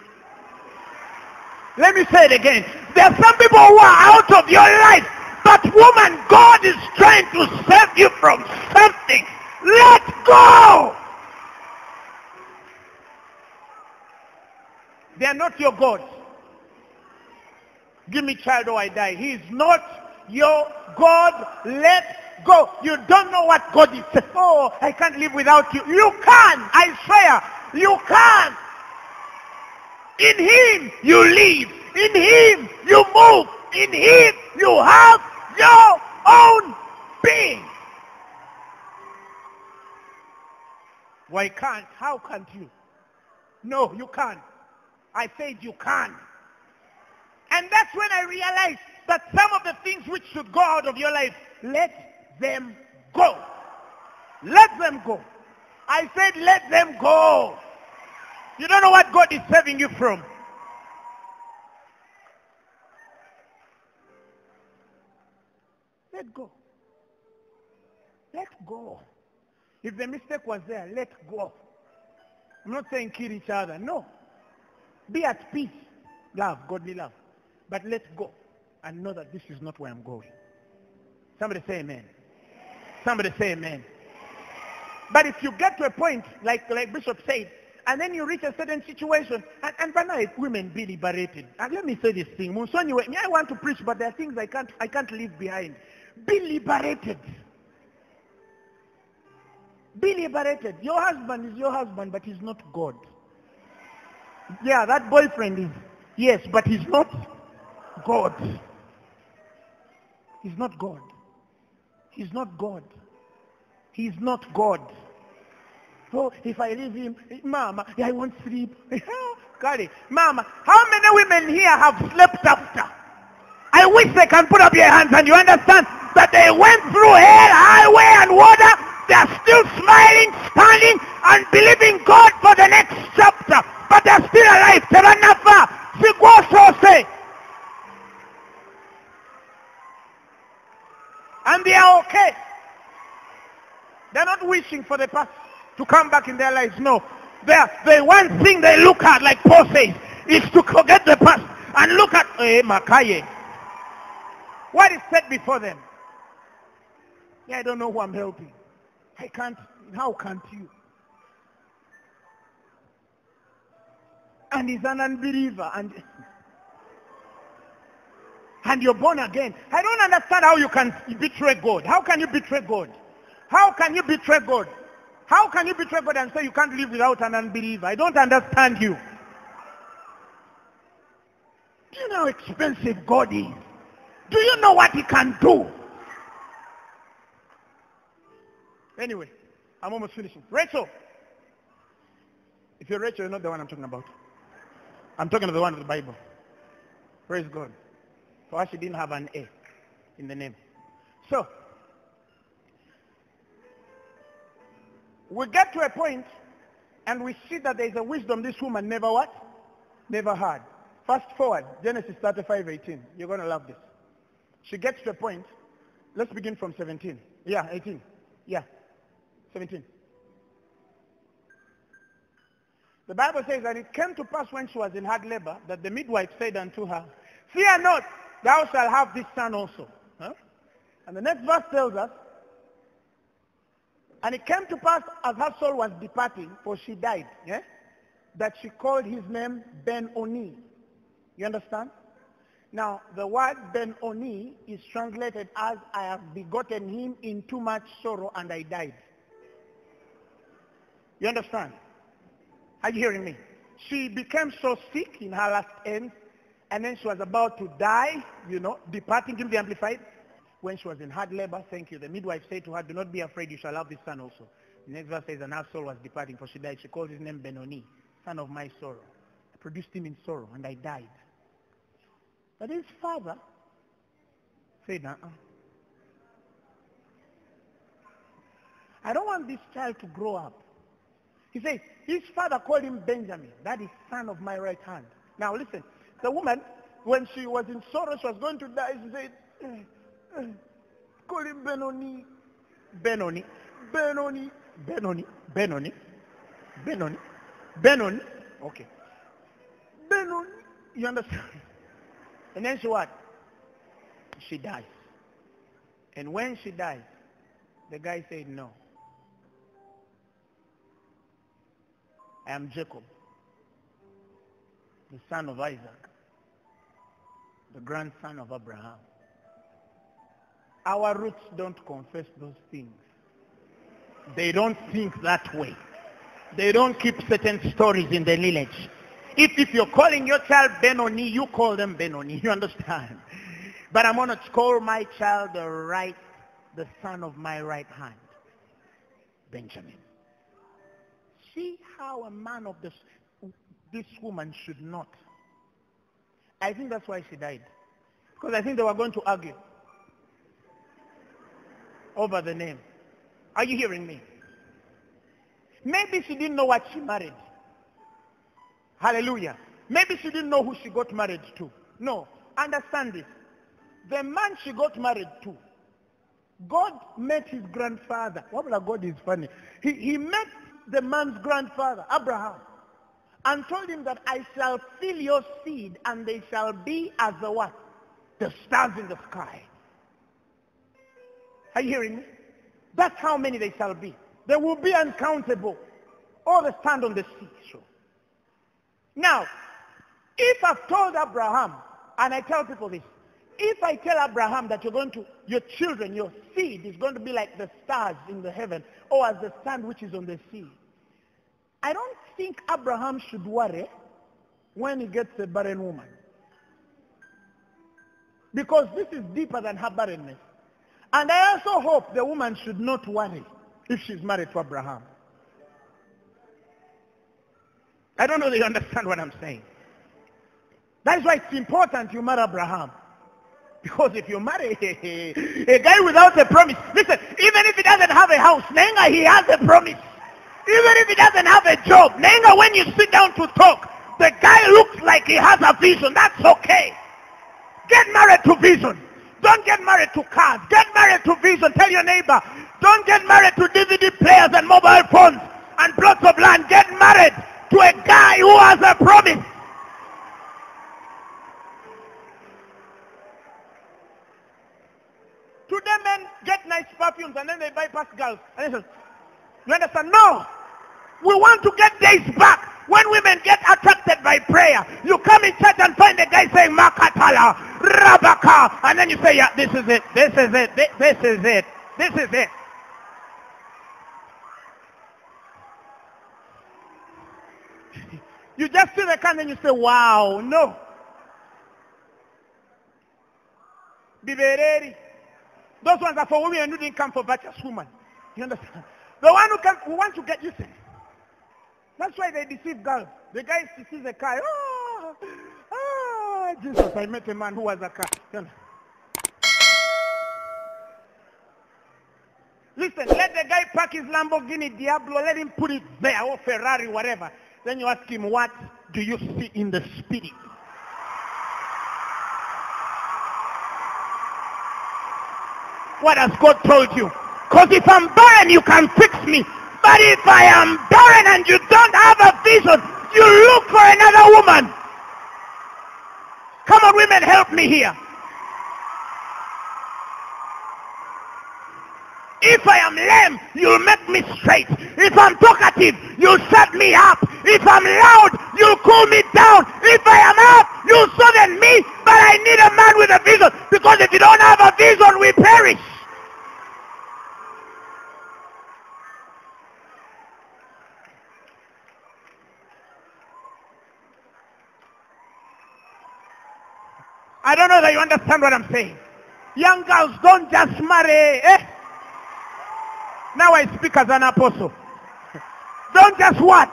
let me say it again there are some people who are out of your life but woman god is trying to save you from something let go they are not your god give me child or i die he is not your god let go. You don't know what God is. Oh, I can't live without you. You can. I swear. You can. In him you live. In him you move. In him you have your own being. Why can't? How can't you? No, you can't. I said you can't. And that's when I realized that some of the things which should go out of your life, let them go. Let them go. I said let them go. You don't know what God is saving you from. Let go. Let go. If the mistake was there, let go. I'm not saying kill each other. No. Be at peace. Love, godly love. But let go and know that this is not where I'm going. Somebody say amen. Somebody say amen. But if you get to a point, like, like Bishop said, and then you reach a certain situation, and, and by now women be liberated. And let me say this thing. I want to preach, but there are things I can't, I can't leave behind. Be liberated. Be liberated. Your husband is your husband, but he's not God. Yeah, that boyfriend is, yes, but he's not God. He's not God. He's not God. He's not God. So if I leave him, Mama, I won't sleep. It. Mama, how many women here have slept after? I wish they can put up your hands and you understand that they went through hell, highway and water. They're still smiling, standing, and believing God for the next chapter. But they're still alive. Teranafa. Sigwosose. And they are okay. They're not wishing for the past to come back in their lives. No. They're, the one thing they look at, like Paul says, is to forget the past and look at eh, Makaye. What is set before them? Yeah, I don't know who I'm helping. I can't. How can't you? And he's an unbeliever. And and you're born again. I don't understand how you can betray God. How can you betray God? How can you betray God? How can you betray God and say you can't live without an unbeliever? I don't understand you. Do you know how expensive God is? Do you know what he can do? Anyway, I'm almost finishing. Rachel. If you're Rachel, you're not the one I'm talking about. I'm talking to the one of the Bible. Praise God. For her, she didn't have an A in the name. So, we get to a point and we see that there is a wisdom this woman never what? Never had. Fast forward, Genesis 35, 18. You're going to love this. She gets to a point. Let's begin from 17. Yeah, 18. Yeah, 17. The Bible says that it came to pass when she was in hard labor that the midwife said unto her, Fear not, thou shalt have this son also. Huh? And the next verse tells us, And it came to pass as her soul was departing, for she died, yeah? that she called his name Ben-Oni. You understand? Now, the word Ben-Oni is translated as, I have begotten him in too much sorrow and I died. You understand? Are you hearing me? She became so sick in her last end, and then she was about to die, you know, departing to the Amplified. When she was in hard labor, thank you, the midwife said to her, do not be afraid, you shall have this son also. The next verse says, and her soul was departing, for she died. She called his name Benoni, son of my sorrow. I produced him in sorrow, and I died. But his father said, uh-uh. I don't want this child to grow up. He says, his father called him Benjamin. That is son of my right hand. Now listen, the woman, when she was in sorrow, she was going to die, she said, eh, eh, call him Benoni. Benoni. Benoni. Benoni. Benoni. Benoni. Benoni. Okay. Benoni. You understand? And then she what? She dies. And when she dies, the guy said, no. I am Jacob, the son of Isaac, the grandson of Abraham. Our roots don't confess those things. They don't think that way. They don't keep certain stories in the lineage. If, if you're calling your child Benoni, you call them Benoni. You understand? But I'm going to call my child the right, the son of my right hand, Benjamin. See how a man of this, this woman should not. I think that's why she died. Because I think they were going to argue over the name. Are you hearing me? Maybe she didn't know what she married. Hallelujah. Maybe she didn't know who she got married to. No. Understand this. The man she got married to, God met his grandfather. What God is funny. He, he met the man's grandfather, Abraham, and told him that I shall fill your seed and they shall be as the what? The stars in the sky. Are you hearing me? That's how many they shall be. They will be uncountable. All the stand on the sea. seashore. Now, if I've told Abraham, and I tell people this, if I tell Abraham that you're going to, your children, your seed is going to be like the stars in the heaven or as the sand which is on the sea, I don't think Abraham should worry when he gets a barren woman. Because this is deeper than her barrenness. And I also hope the woman should not worry if she's married to Abraham. I don't know if you understand what I'm saying. That is why it's important you marry Abraham. Because if you marry a guy without a promise, listen, even if he doesn't have a house, Nenga, he has a promise. Even if he doesn't have a job, Nenga, when you sit down to talk, the guy looks like he has a vision. That's okay. Get married to vision. Don't get married to cars. Get married to vision. Tell your neighbor. Don't get married to DVD players and mobile phones and plots of land. Get married to a guy who has a promise. Today men get nice perfumes and then they bypass girls. And they say, you understand? No. We want to get days back when women get attracted by prayer. You come in church and find a guy saying Makatala, Rabaka, and then you say, yeah, this is it, this is it, this, is it, this is it. You just see the can and you say, wow, no. Bibereri. Those ones are for women who didn't come for virtuous women. You understand? The one who, can, who wants to get you sick. That's why they deceive girls. The guy sees a car. Oh, oh, Jesus, I met a man who was a car. Listen, let the guy park his Lamborghini Diablo, let him put it there, or Ferrari, whatever. Then you ask him, what do you see in the spirit? What has God told you? Because if I'm barren, you can fix me. But if I am barren and you don't have a vision, you look for another woman. Come on, women, help me here. If I am lame, you'll make me straight. If I'm talkative, you'll shut me up. If I'm loud, you'll cool me down. If I am up, you'll soften me. But I need a man with a vision. Because if you don't have a vision, we perish. I don't know that you understand what I'm saying. Young girls don't just marry. Eh? Now I speak as an apostle. Don't just what?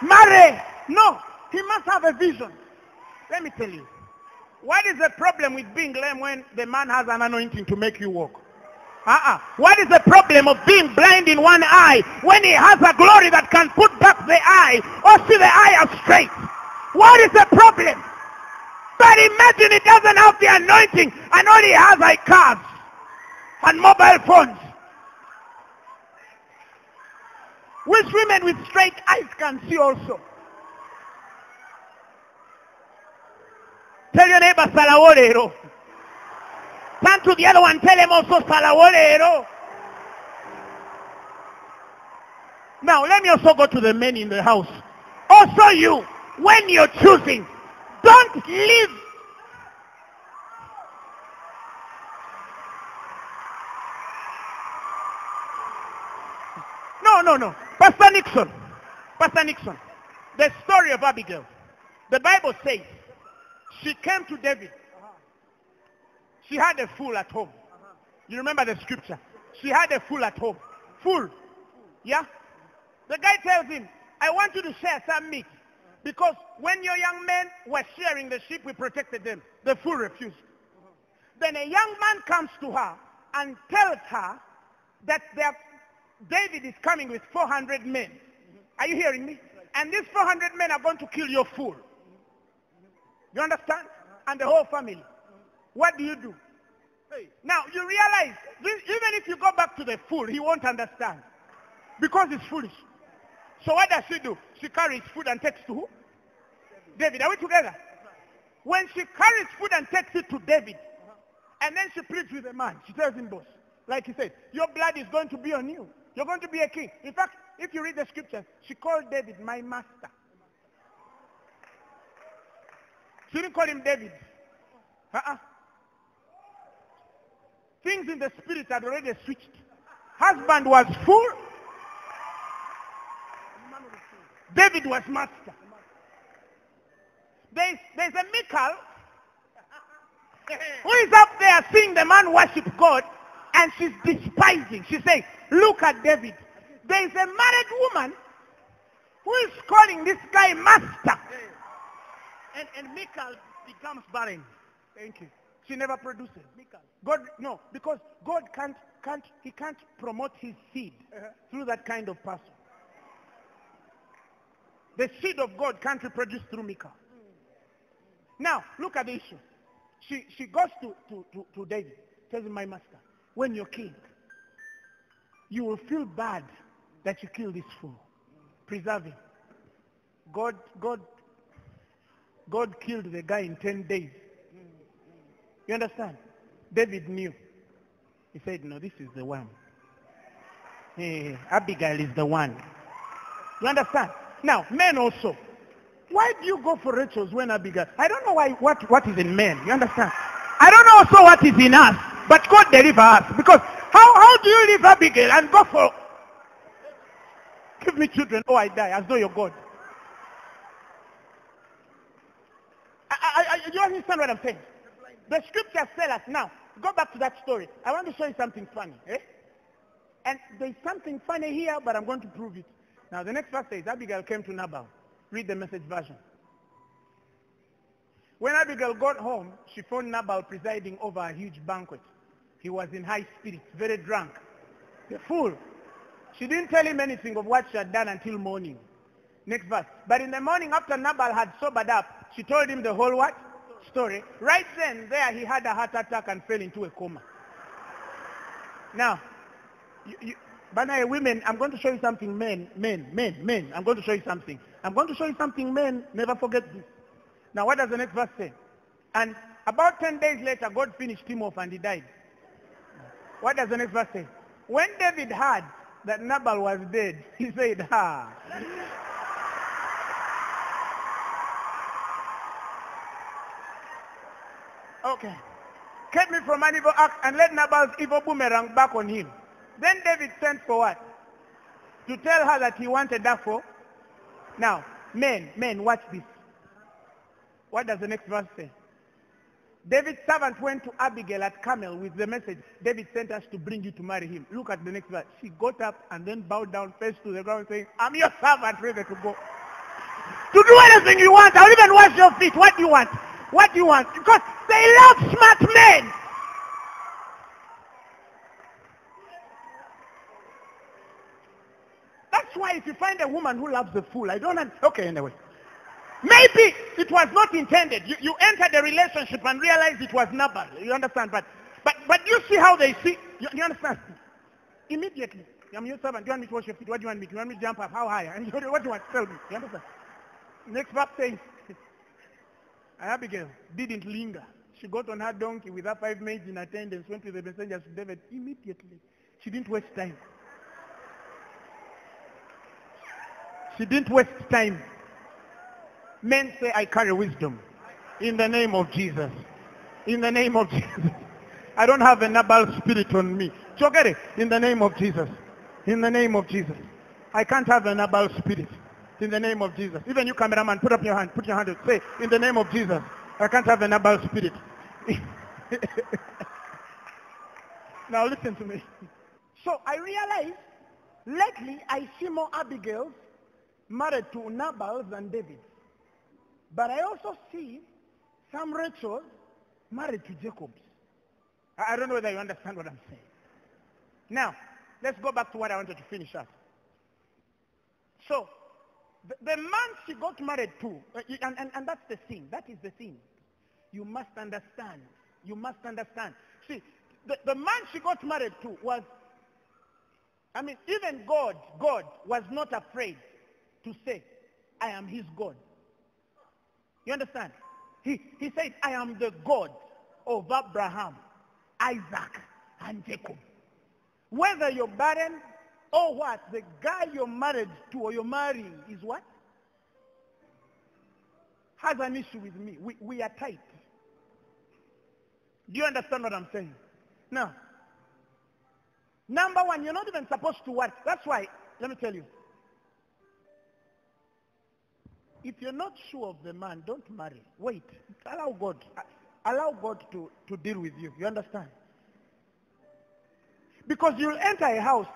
Marry. No. He must have a vision. Let me tell you. What is the problem with being lame when the man has an anointing to make you walk? Uh-uh. What is the problem of being blind in one eye when he has a glory that can put back the eye or see the eye as straight? What is the problem? But imagine he doesn't have the anointing and all he has are cars and mobile phones. Which women with straight eyes can see also. Tell your neighbor salawolero. Turn to the other one, tell him also salawolero. Now let me also go to the men in the house. Also you, when you're choosing, don't live No, no, no. Pastor Nixon. Pastor Nixon. The story of Abigail. The Bible says she came to David. She had a fool at home. You remember the scripture? She had a fool at home. Fool. Yeah? The guy tells him, I want you to share some meat. Because when your young men were sharing the sheep, we protected them. The fool refused. Then a young man comes to her and tells her that their, David is coming with 400 men. Are you hearing me? And these 400 men are going to kill your fool. You understand? And the whole family. What do you do? Now, you realize, this, even if you go back to the fool, he won't understand. Because he's foolish. So what does she do? She carries food and takes to who? David. Are we together? When she carries food and takes it to David, and then she pleads with the man, she tells him, boss, like he said, your blood is going to be on you. You're going to be a king. In fact, if you read the scriptures, she called David my master. She didn't call him David. Uh-uh. Things in the spirit had already switched. Husband was full. David was master. There's, there's a Michal who is up there seeing the man worship God and she's despising. She's saying, look at David. There is a married woman who is calling this guy master. And, and becomes barren. Thank you. She never produces. Michal. God, no, because God can't, can't, he can't promote his seed uh-huh. through that kind of person. The seed of God can't reproduce through Michal. Now, look at the issue. She, she goes to, to, to, to David, tells him, my master, when you're king, you will feel bad that you killed this fool. Preserve him. God, God, God killed the guy in 10 days. You understand? David knew. He said, no, this is the one. Hey, Abigail is the one. You understand? Now, men also. Why do you go for Rachel's when Abigail? I don't know why what, what is in men. You understand? I don't know also what is in us. But God deliver us. Because how, how do you leave Abigail and go for give me children, oh I die, as though you're God. I, I, I, you understand what I'm saying? The scriptures tell us now. Go back to that story. I want to show you something funny. Eh? And there's something funny here, but I'm going to prove it. Now the next verse says, Abigail came to Nabal. Read the message version. When Abigail got home, she found Nabal presiding over a huge banquet. He was in high spirits, very drunk. The fool. She didn't tell him anything of what she had done until morning. Next verse. But in the morning after Nabal had sobered up, she told him the whole what? Story. Right then, there he had a heart attack and fell into a coma. Now, you, you, but now, women, I'm going to show you something, men, men, men, men. I'm going to show you something. I'm going to show you something, men. Never forget this. Now, what does the next verse say? And about 10 days later, God finished him off and he died. What does the next verse say? When David heard that Nabal was dead, he said, ha. Okay. Keep me from an evil act and let Nabal's evil boomerang back on him. Then David sent for what? To tell her that he wanted her for. Now, men, men, watch this. What does the next verse say? David's servant went to Abigail at Carmel with the message, David sent us to bring you to marry him. Look at the next verse. She got up and then bowed down face to the ground saying, I'm your servant ready to go. To do anything you want. I'll even wash your feet. What do you want? What do you want? Because they love smart men. That's why if you find a woman who loves a fool, I don't. Okay, anyway. Maybe it was not intended. You, you entered a relationship and realized it was Nabal. You understand? But, but, but you see how they see. You, you understand? Immediately. I'm your servant. Do you want me to wash your feet? What do you want me to? Do you want me to jump up? How high? And what do you want tell me? You understand? Next verse says, Abigail didn't linger. She got on her donkey with her five maids in attendance, went to the messengers to David immediately. She didn't waste time. She didn't waste time. Men say, I carry wisdom. In the name of Jesus. In the name of Jesus. I don't have a Nabal spirit on me. Chokere, in the name of Jesus. In the name of Jesus. I can't have a Nabal spirit. In the name of Jesus. Even you cameraman, put up your hand. Put your hand up. Say, in the name of Jesus. I can't have a Nabal spirit. now listen to me. So I realize lately I see more Abigails married to Nabal than David. But I also see some Rachel married to Jacobs. I don't know whether you understand what I'm saying. Now, let's go back to what I wanted to finish up. So, the, the man she got married to, uh, and, and, and that's the thing. That is the thing. You must understand. You must understand. See, the, the man she got married to was, I mean, even God, God was not afraid to say, I am his God. You understand? He, he said, I am the God of Abraham, Isaac, and Jacob. Whether you're barren or what, the guy you're married to or you're marrying is what? Has an issue with me. We, we are tight. Do you understand what I'm saying? Now, number one, you're not even supposed to work. That's why, let me tell you. If you're not sure of the man, don't marry. Wait. Allow God. Allow God to, to deal with you. You understand? Because you'll enter a house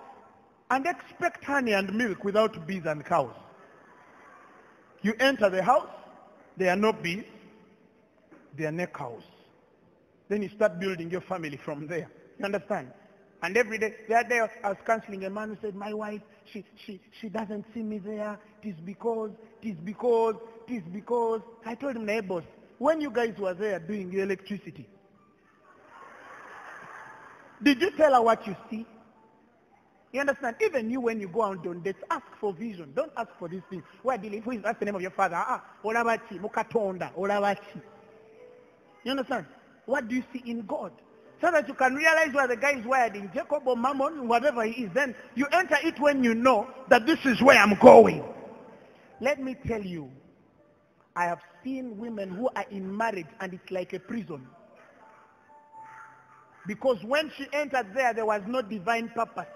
and expect honey and milk without bees and cows. You enter the house, there are no bees, there are no cows. Then you start building your family from there. You understand? And every day, the other day I was counseling a man who said, my wife, she, she, she doesn't see me there. It is because, it is because, it is because. I told him, neighbors, when you guys were there doing the electricity, did you tell her what you see? You understand? Even you, when you go out on dates, ask for vision. Don't ask for these things. Where do you? Who is, that's the name of your father. Ah, olabachi, mukatonda, olabachi. You understand? What do you see in God? So that you can realize where the guy is wired in Jacob or Mammon, whatever he is. Then you enter it when you know that this is where I'm going. Let me tell you, I have seen women who are in marriage and it's like a prison. Because when she entered there, there was no divine purpose.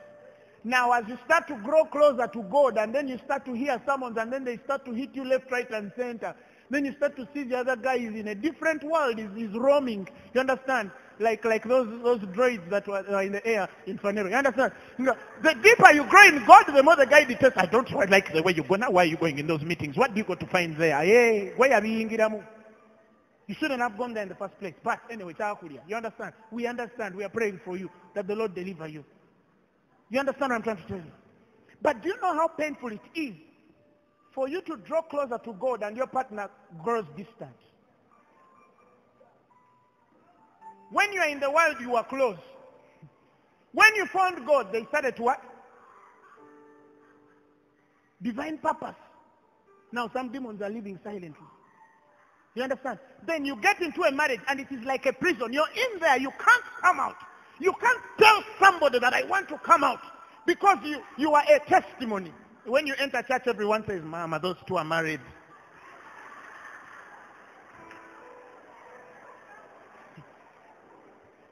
Now, as you start to grow closer to God, and then you start to hear sermons, and then they start to hit you left, right, and center, then you start to see the other guy is in a different world, is, is roaming. You understand? Like like those those droids that were uh, in the air in Phaneroo. You understand? You know, the deeper you grow in God, the more the guy detests. I don't like the way you go. Now, why are you going in those meetings? What do you go to find there? Hey, where are you You shouldn't have gone there in the first place. But anyway, you understand? We understand. We are praying for you that the Lord deliver you. You understand what I'm trying to tell you? But do you know how painful it is for you to draw closer to God and your partner grows distant? When you are in the world, you are close. When you found God, they started to what? Divine purpose. Now some demons are living silently. You understand? Then you get into a marriage and it is like a prison. You're in there. You can't come out. You can't tell somebody that I want to come out because you, you are a testimony. When you enter church, everyone says, Mama, those two are married.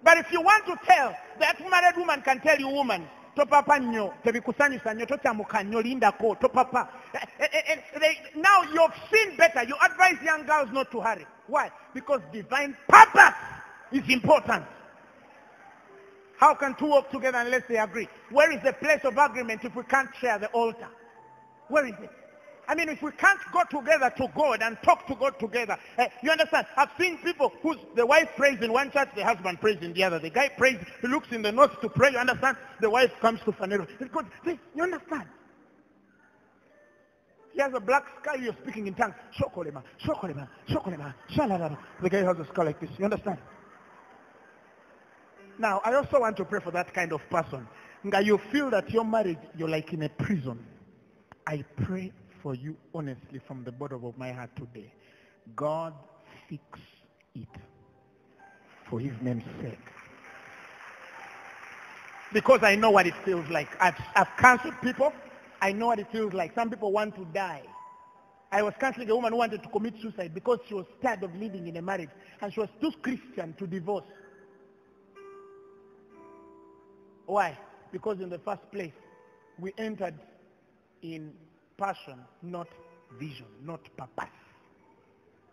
But if you want to tell, that married woman can tell you, woman, topapa nnyo tebikusanyusa nnyo tokyamuka nnyo lindako topapa Eh, eh, eh, now you've seen better. You advise young girls not to hurry. Why? Because divine purpose is important. How can two walk together unless they agree? Where is the place of agreement if we can't share the altar? Where is it I mean, if we can't go together to God and talk to God together, eh, you understand? I've seen people whose the wife prays in one church, the husband prays in the other. The guy prays, he looks in the north to pray, you understand? The wife comes to Phaneroo. Because, you understand? He has a black sky, you're speaking in tongues. Shokolema, shokolema, shokolema, shalalala. The guy has a skull like this, you understand? Now, I also want to pray for that kind of person. You feel that your marriage, you're like in a prison. I pray for you honestly from the bottom of my heart today. God fix it for his name's sake. Because I know what it feels like. I've, I've counseled people. I know what it feels like. Some people want to die. I was counseling a woman who wanted to commit suicide because she was tired of living in a marriage and she was too Christian to divorce. Why? Because in the first place, we entered in passion, not vision, not purpose.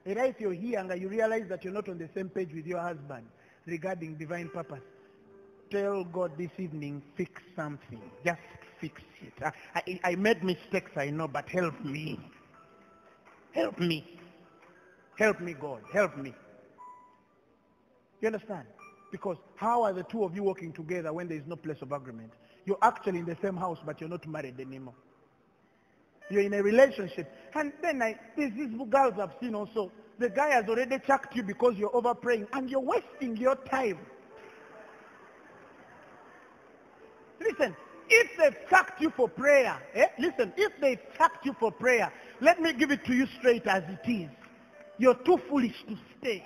If you're here and you realize that you're not on the same page with your husband regarding divine purpose, tell God this evening, fix something. Just fix it. I, I, I made mistakes, I know, but help me. Help me. Help me, God. Help me. You understand? Because how are the two of you working together when there is no place of agreement? You're actually in the same house, but you're not married anymore. You're in a relationship. And then I, there's these girls I've seen also. The guy has already chucked you because you're over praying and you're wasting your time. Listen, if they've chucked you for prayer, eh? listen, if they've chucked you for prayer, let me give it to you straight as it is. You're too foolish to stay.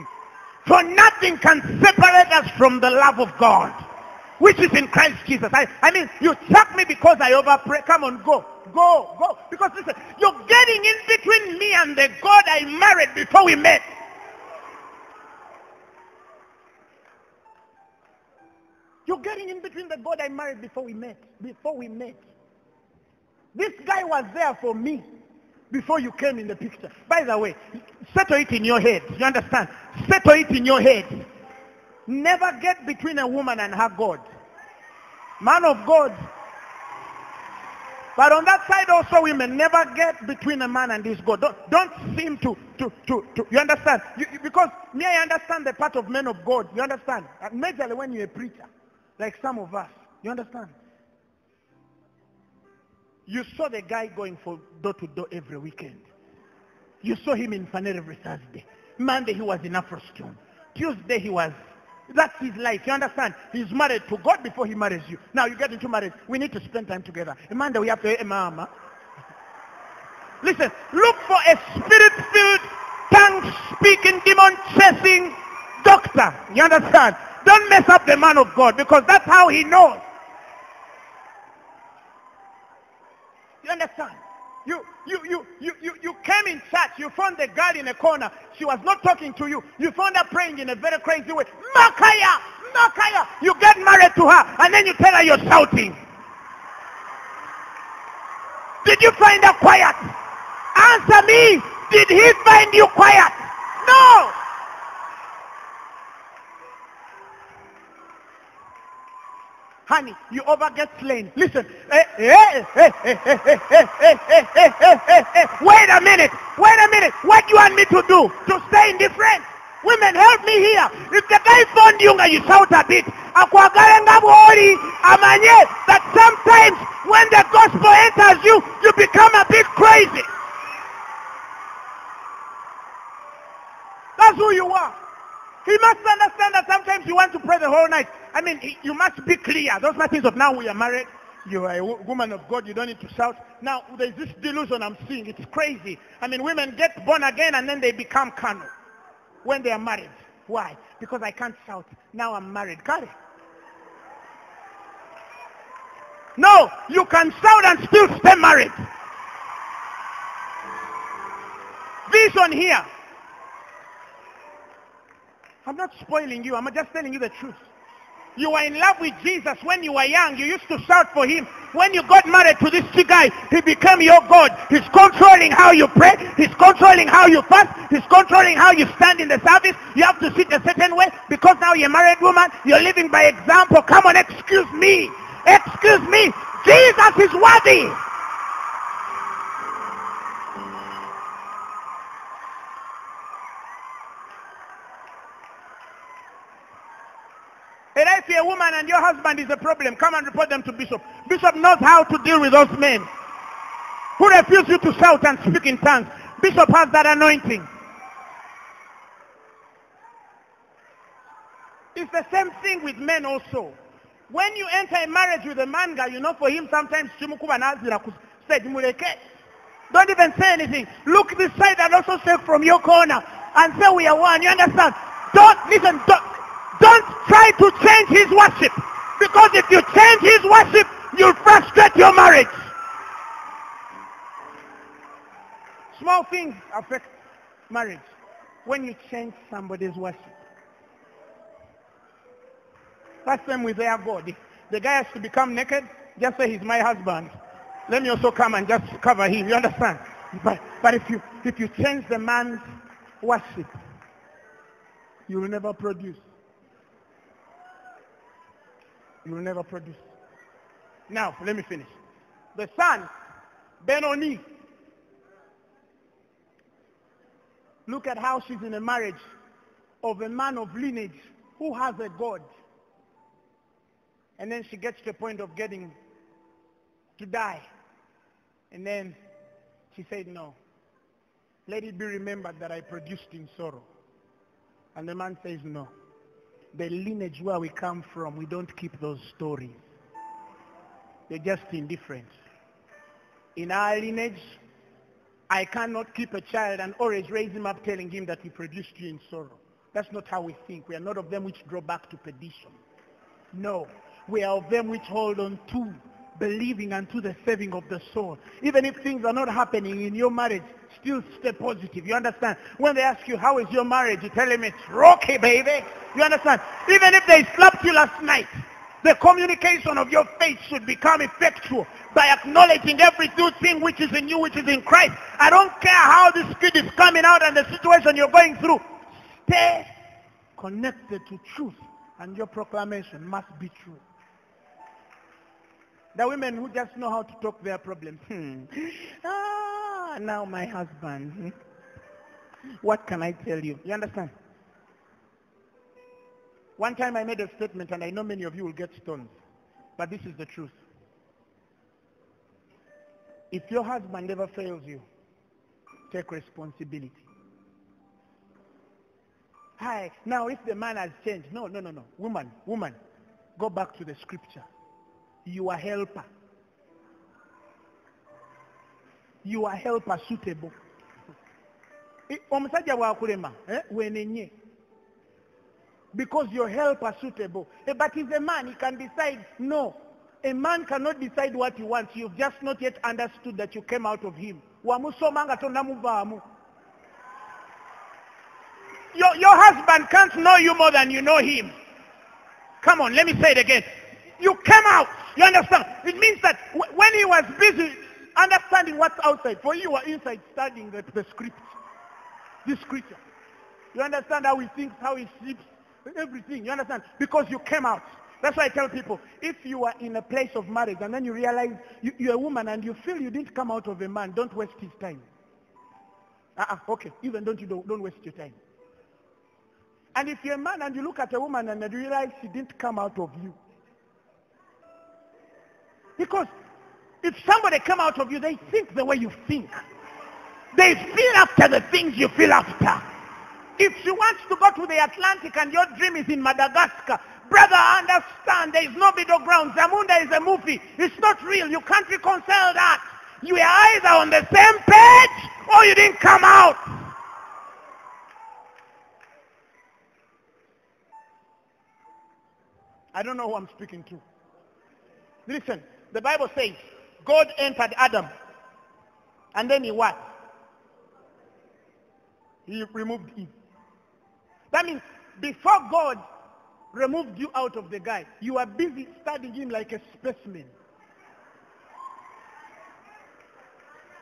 For nothing can separate us from the love of God, which is in Christ Jesus. I, I mean, you chuck me because I overpray. Come on, go. Go, go. Because listen, you're getting in between me and the God I married before we met. You're getting in between the God I married before we met. Before we met. This guy was there for me before you came in the picture. By the way, settle it in your head. You understand? Settle it in your head. Never get between a woman and her God. Man of God. But on that side also women never get between a man and his God. Don't, don't seem to, to, to, to you understand? You, because me, I understand the part of men of God. You understand? And majorly when you're a preacher, like some of us. You understand? You saw the guy going for door to door every weekend. You saw him in Phaneroo every Thursday. Monday he was in Afrostone. Tuesday he was, that's his life. You understand? He's married to God before he marries you. Now you get into marriage. We need to spend time together. Monday we have to, eh, mama. Listen, look for a spirit-filled, tongue-speaking, demon-chasing doctor. You understand? Don't mess up the man of God because that's how he knows. You understand? You, you, you, you, you, you came in church. You found the girl in a corner. She was not talking to you. You found her praying in a very crazy way. Makaya! Makaya! You get married to her and then you tell her you're shouting. Did you find her quiet? Answer me. Did he find you quiet? No. Honey, you over get slain. Listen. Hey, hey, hey, Wait a minute. Wait a minute. What do you want me to do? To stay indifferent? Women, help me here. If the guy found you and you shout a bit, akwagale nga bw'oli that sometimes when the gospel enters you, you become a bit crazy. That's who you are. He must understand that sometimes you want to pray the whole night. I mean, you must be clear. Those matters of now we are married. You are a woman of God. You don't need to shout. Now, there's this delusion I'm seeing. It's crazy. I mean, women get born again and then they become carnal when they are married. Why? Because I can't shout. Now I'm married. Got it? No, you can shout and still stay married. Vision here. I'm not spoiling you. I'm just telling you the truth. You were in love with Jesus when you were young. You used to shout for him. When you got married to this guy, he became your God. He's controlling how you pray. He's controlling how you fast. He's controlling how you stand in the service. You have to sit a certain way because now you're a married woman. You're living by example. Come on, excuse me. Excuse me. Jesus is worthy. If you're a woman and your husband is a problem, come and report them to Bishop. Bishop knows how to deal with those men who refuse you to shout and speak in tongues. Bishop has that anointing. It's the same thing with men also. When you enter a marriage with a man guy, you know for him sometimes don't even say anything. Look this side and also say from your corner and say we are one. You understand? Don't listen. Don't, don't try to change his worship. Because if you change his worship, you'll frustrate your marriage. Small things affect marriage when you change somebody's worship. First time with their God. The guy has to become naked, just say he's my husband. Let me also come and just cover him. You understand? But, but if, you, if you change the man's worship, you will never produce. You will never produce. Now, let me finish. The son, Benoni. Look at how she's in a marriage of a man of lineage who has a God. And then she gets to the point of getting to die. And then she said, no. Let it be remembered that I produced in sorrow. And the man says, no the lineage where we come from, we don't keep those stories. They're just indifferent. In our lineage, I cannot keep a child and always raise him up telling him that we produced you in sorrow. That's not how we think. We are not of them which draw back to perdition. No. We are of them which hold on to believing unto the saving of the soul. Even if things are not happening in your marriage, still stay positive. You understand? When they ask you, how is your marriage? You tell them it's rocky, baby. You understand? Even if they slapped you last night, the communication of your faith should become effectual by acknowledging every good thing which is in you, which is in Christ. I don't care how this kid is coming out and the situation you're going through. Stay connected to truth and your proclamation must be true. The women who just know how to talk their problems. Hmm. Ah, now my husband. Hmm. What can I tell you? You understand? One time I made a statement, and I know many of you will get stoned, but this is the truth. If your husband ever fails you, take responsibility. Hi. Now, if the man has changed, no, no, no, no. Woman, woman, go back to the scripture. Your helper. Your helper suitable. omusajja bw'akulema eh, wenenye because your helper suitable. Eh, but if a man he can decide no. A man cannot decide what he wants. You've just not yet understood that you came out of him. Wamusoma nga your, your husband can't know you more than you know him. Come on let me say it again. You came out. You understand? It means that when he was busy understanding what's outside, for you are inside studying the, the script, the scripture. You understand how he thinks, how he sleeps, everything. You understand? Because you came out. That's why I tell people, if you are in a place of marriage and then you realize you, you're a woman and you feel you didn't come out of a man, don't waste his time. Uh-uh, okay, even don't you don't, don't waste your time. And if you're a man and you look at a woman and you realize she didn't come out of you, because if somebody come out of you, they think the way you think. They feel after the things you feel after. If she wants to go to the Atlantic and your dream is in Madagascar, brother, understand there is no middle ground. Zamunda is a movie. It's not real. You can't reconcile that. You are either on the same page or you didn't come out. I don't know who I'm speaking to. Listen, the Bible says God entered Adam and then he what? He removed Eve. That means before God removed you out of the guy, you were busy studying him like a specimen.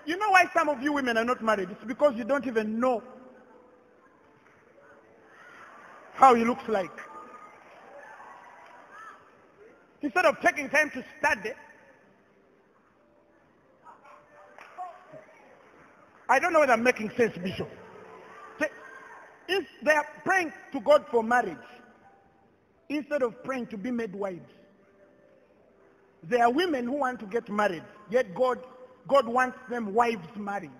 You know why some of you women are not married? It's because you don't even know how he looks like. Instead of taking time to study, I don't know whether I'm making sense, Bishop. If they are praying to God for marriage, instead of praying to be made wives, there are women who want to get married, yet God, God wants them wives marrying.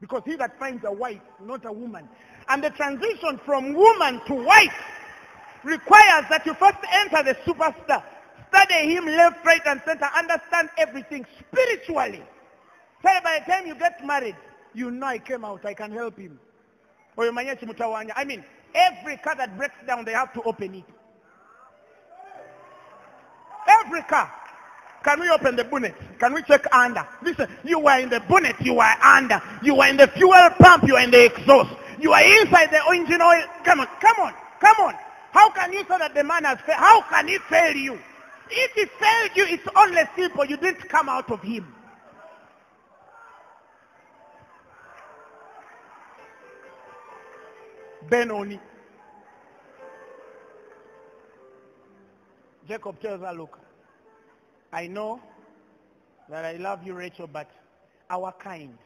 Because he that finds a wife, not a woman. And the transition from woman to wife requires that you first enter the superstar. Study him left, right, and center. Understand everything spiritually. So by the time you get married, you know I came out. I can help him. I mean, every car that breaks down, they have to open it. Every car. Can we open the bonnet? Can we check under? Listen, you were in the bonnet, you were under. You were in the fuel pump, you were in the exhaust. You are inside the engine oil. Come on, come on, come on. How can you say that the man has failed? How can he fail you? If he failed you, it's only simple. You didn't come out of him. Benoni. Jacob tells her, look, I know that I love you, Rachel, but our kind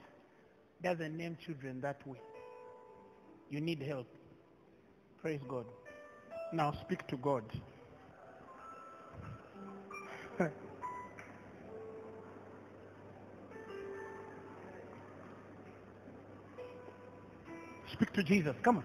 doesn't name children that way. You need help. Praise God. Now speak to God. speak to Jesus. Come on.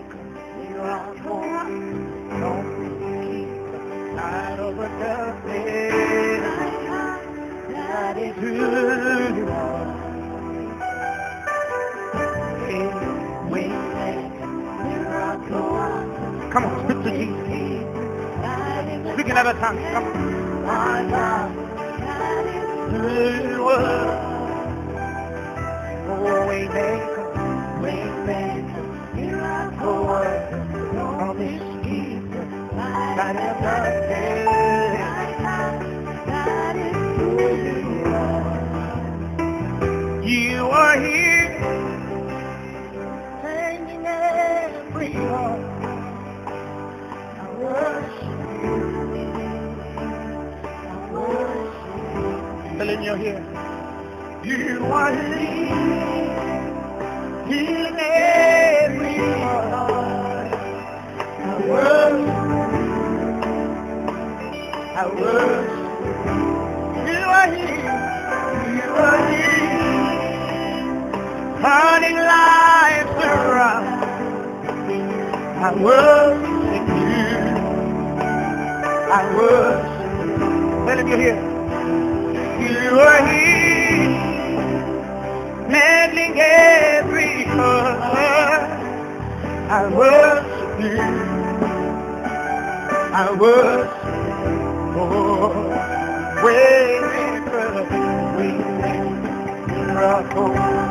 Come on, speak to Jesus. Speak in other tongues. Come on. My God, that is who you are. Oh, waymaker, waymaker, miracle worker, promise keeper, light of are. Here, changing every heart. I worship you. I worship you. Telling you here. You are here, healing every heart. I worship you. I worship turning lives around. I worship you. I worship. Let him you here. You are here, mending every heart. I worship you. I worship you. Oh, waymaker, waymaker, miracle, promise to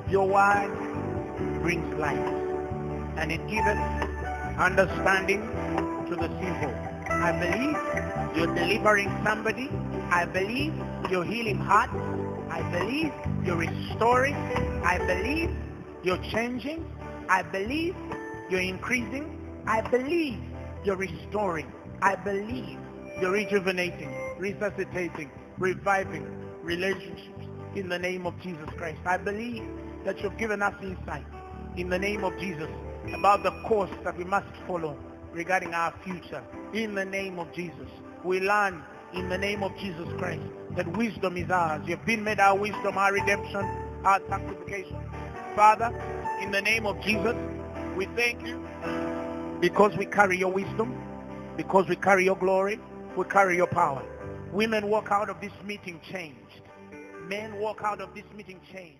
of your word brings light and it gives understanding to the simple. I believe you're delivering somebody. I believe you're healing hearts. I believe you're restoring. I believe you're changing. I believe you're increasing. I believe you're restoring. I believe you're rejuvenating, resuscitating, reviving relationships in the name of Jesus Christ. I believe that you've given us insight in the name of Jesus about the course that we must follow regarding our future. In the name of Jesus, we learn in the name of Jesus Christ that wisdom is ours. You've been made our wisdom, our redemption, our sanctification. Father, in the name of Jesus, we thank you because we carry your wisdom, because we carry your glory, we carry your power. Women walk out of this meeting changed. Men walk out of this meeting changed.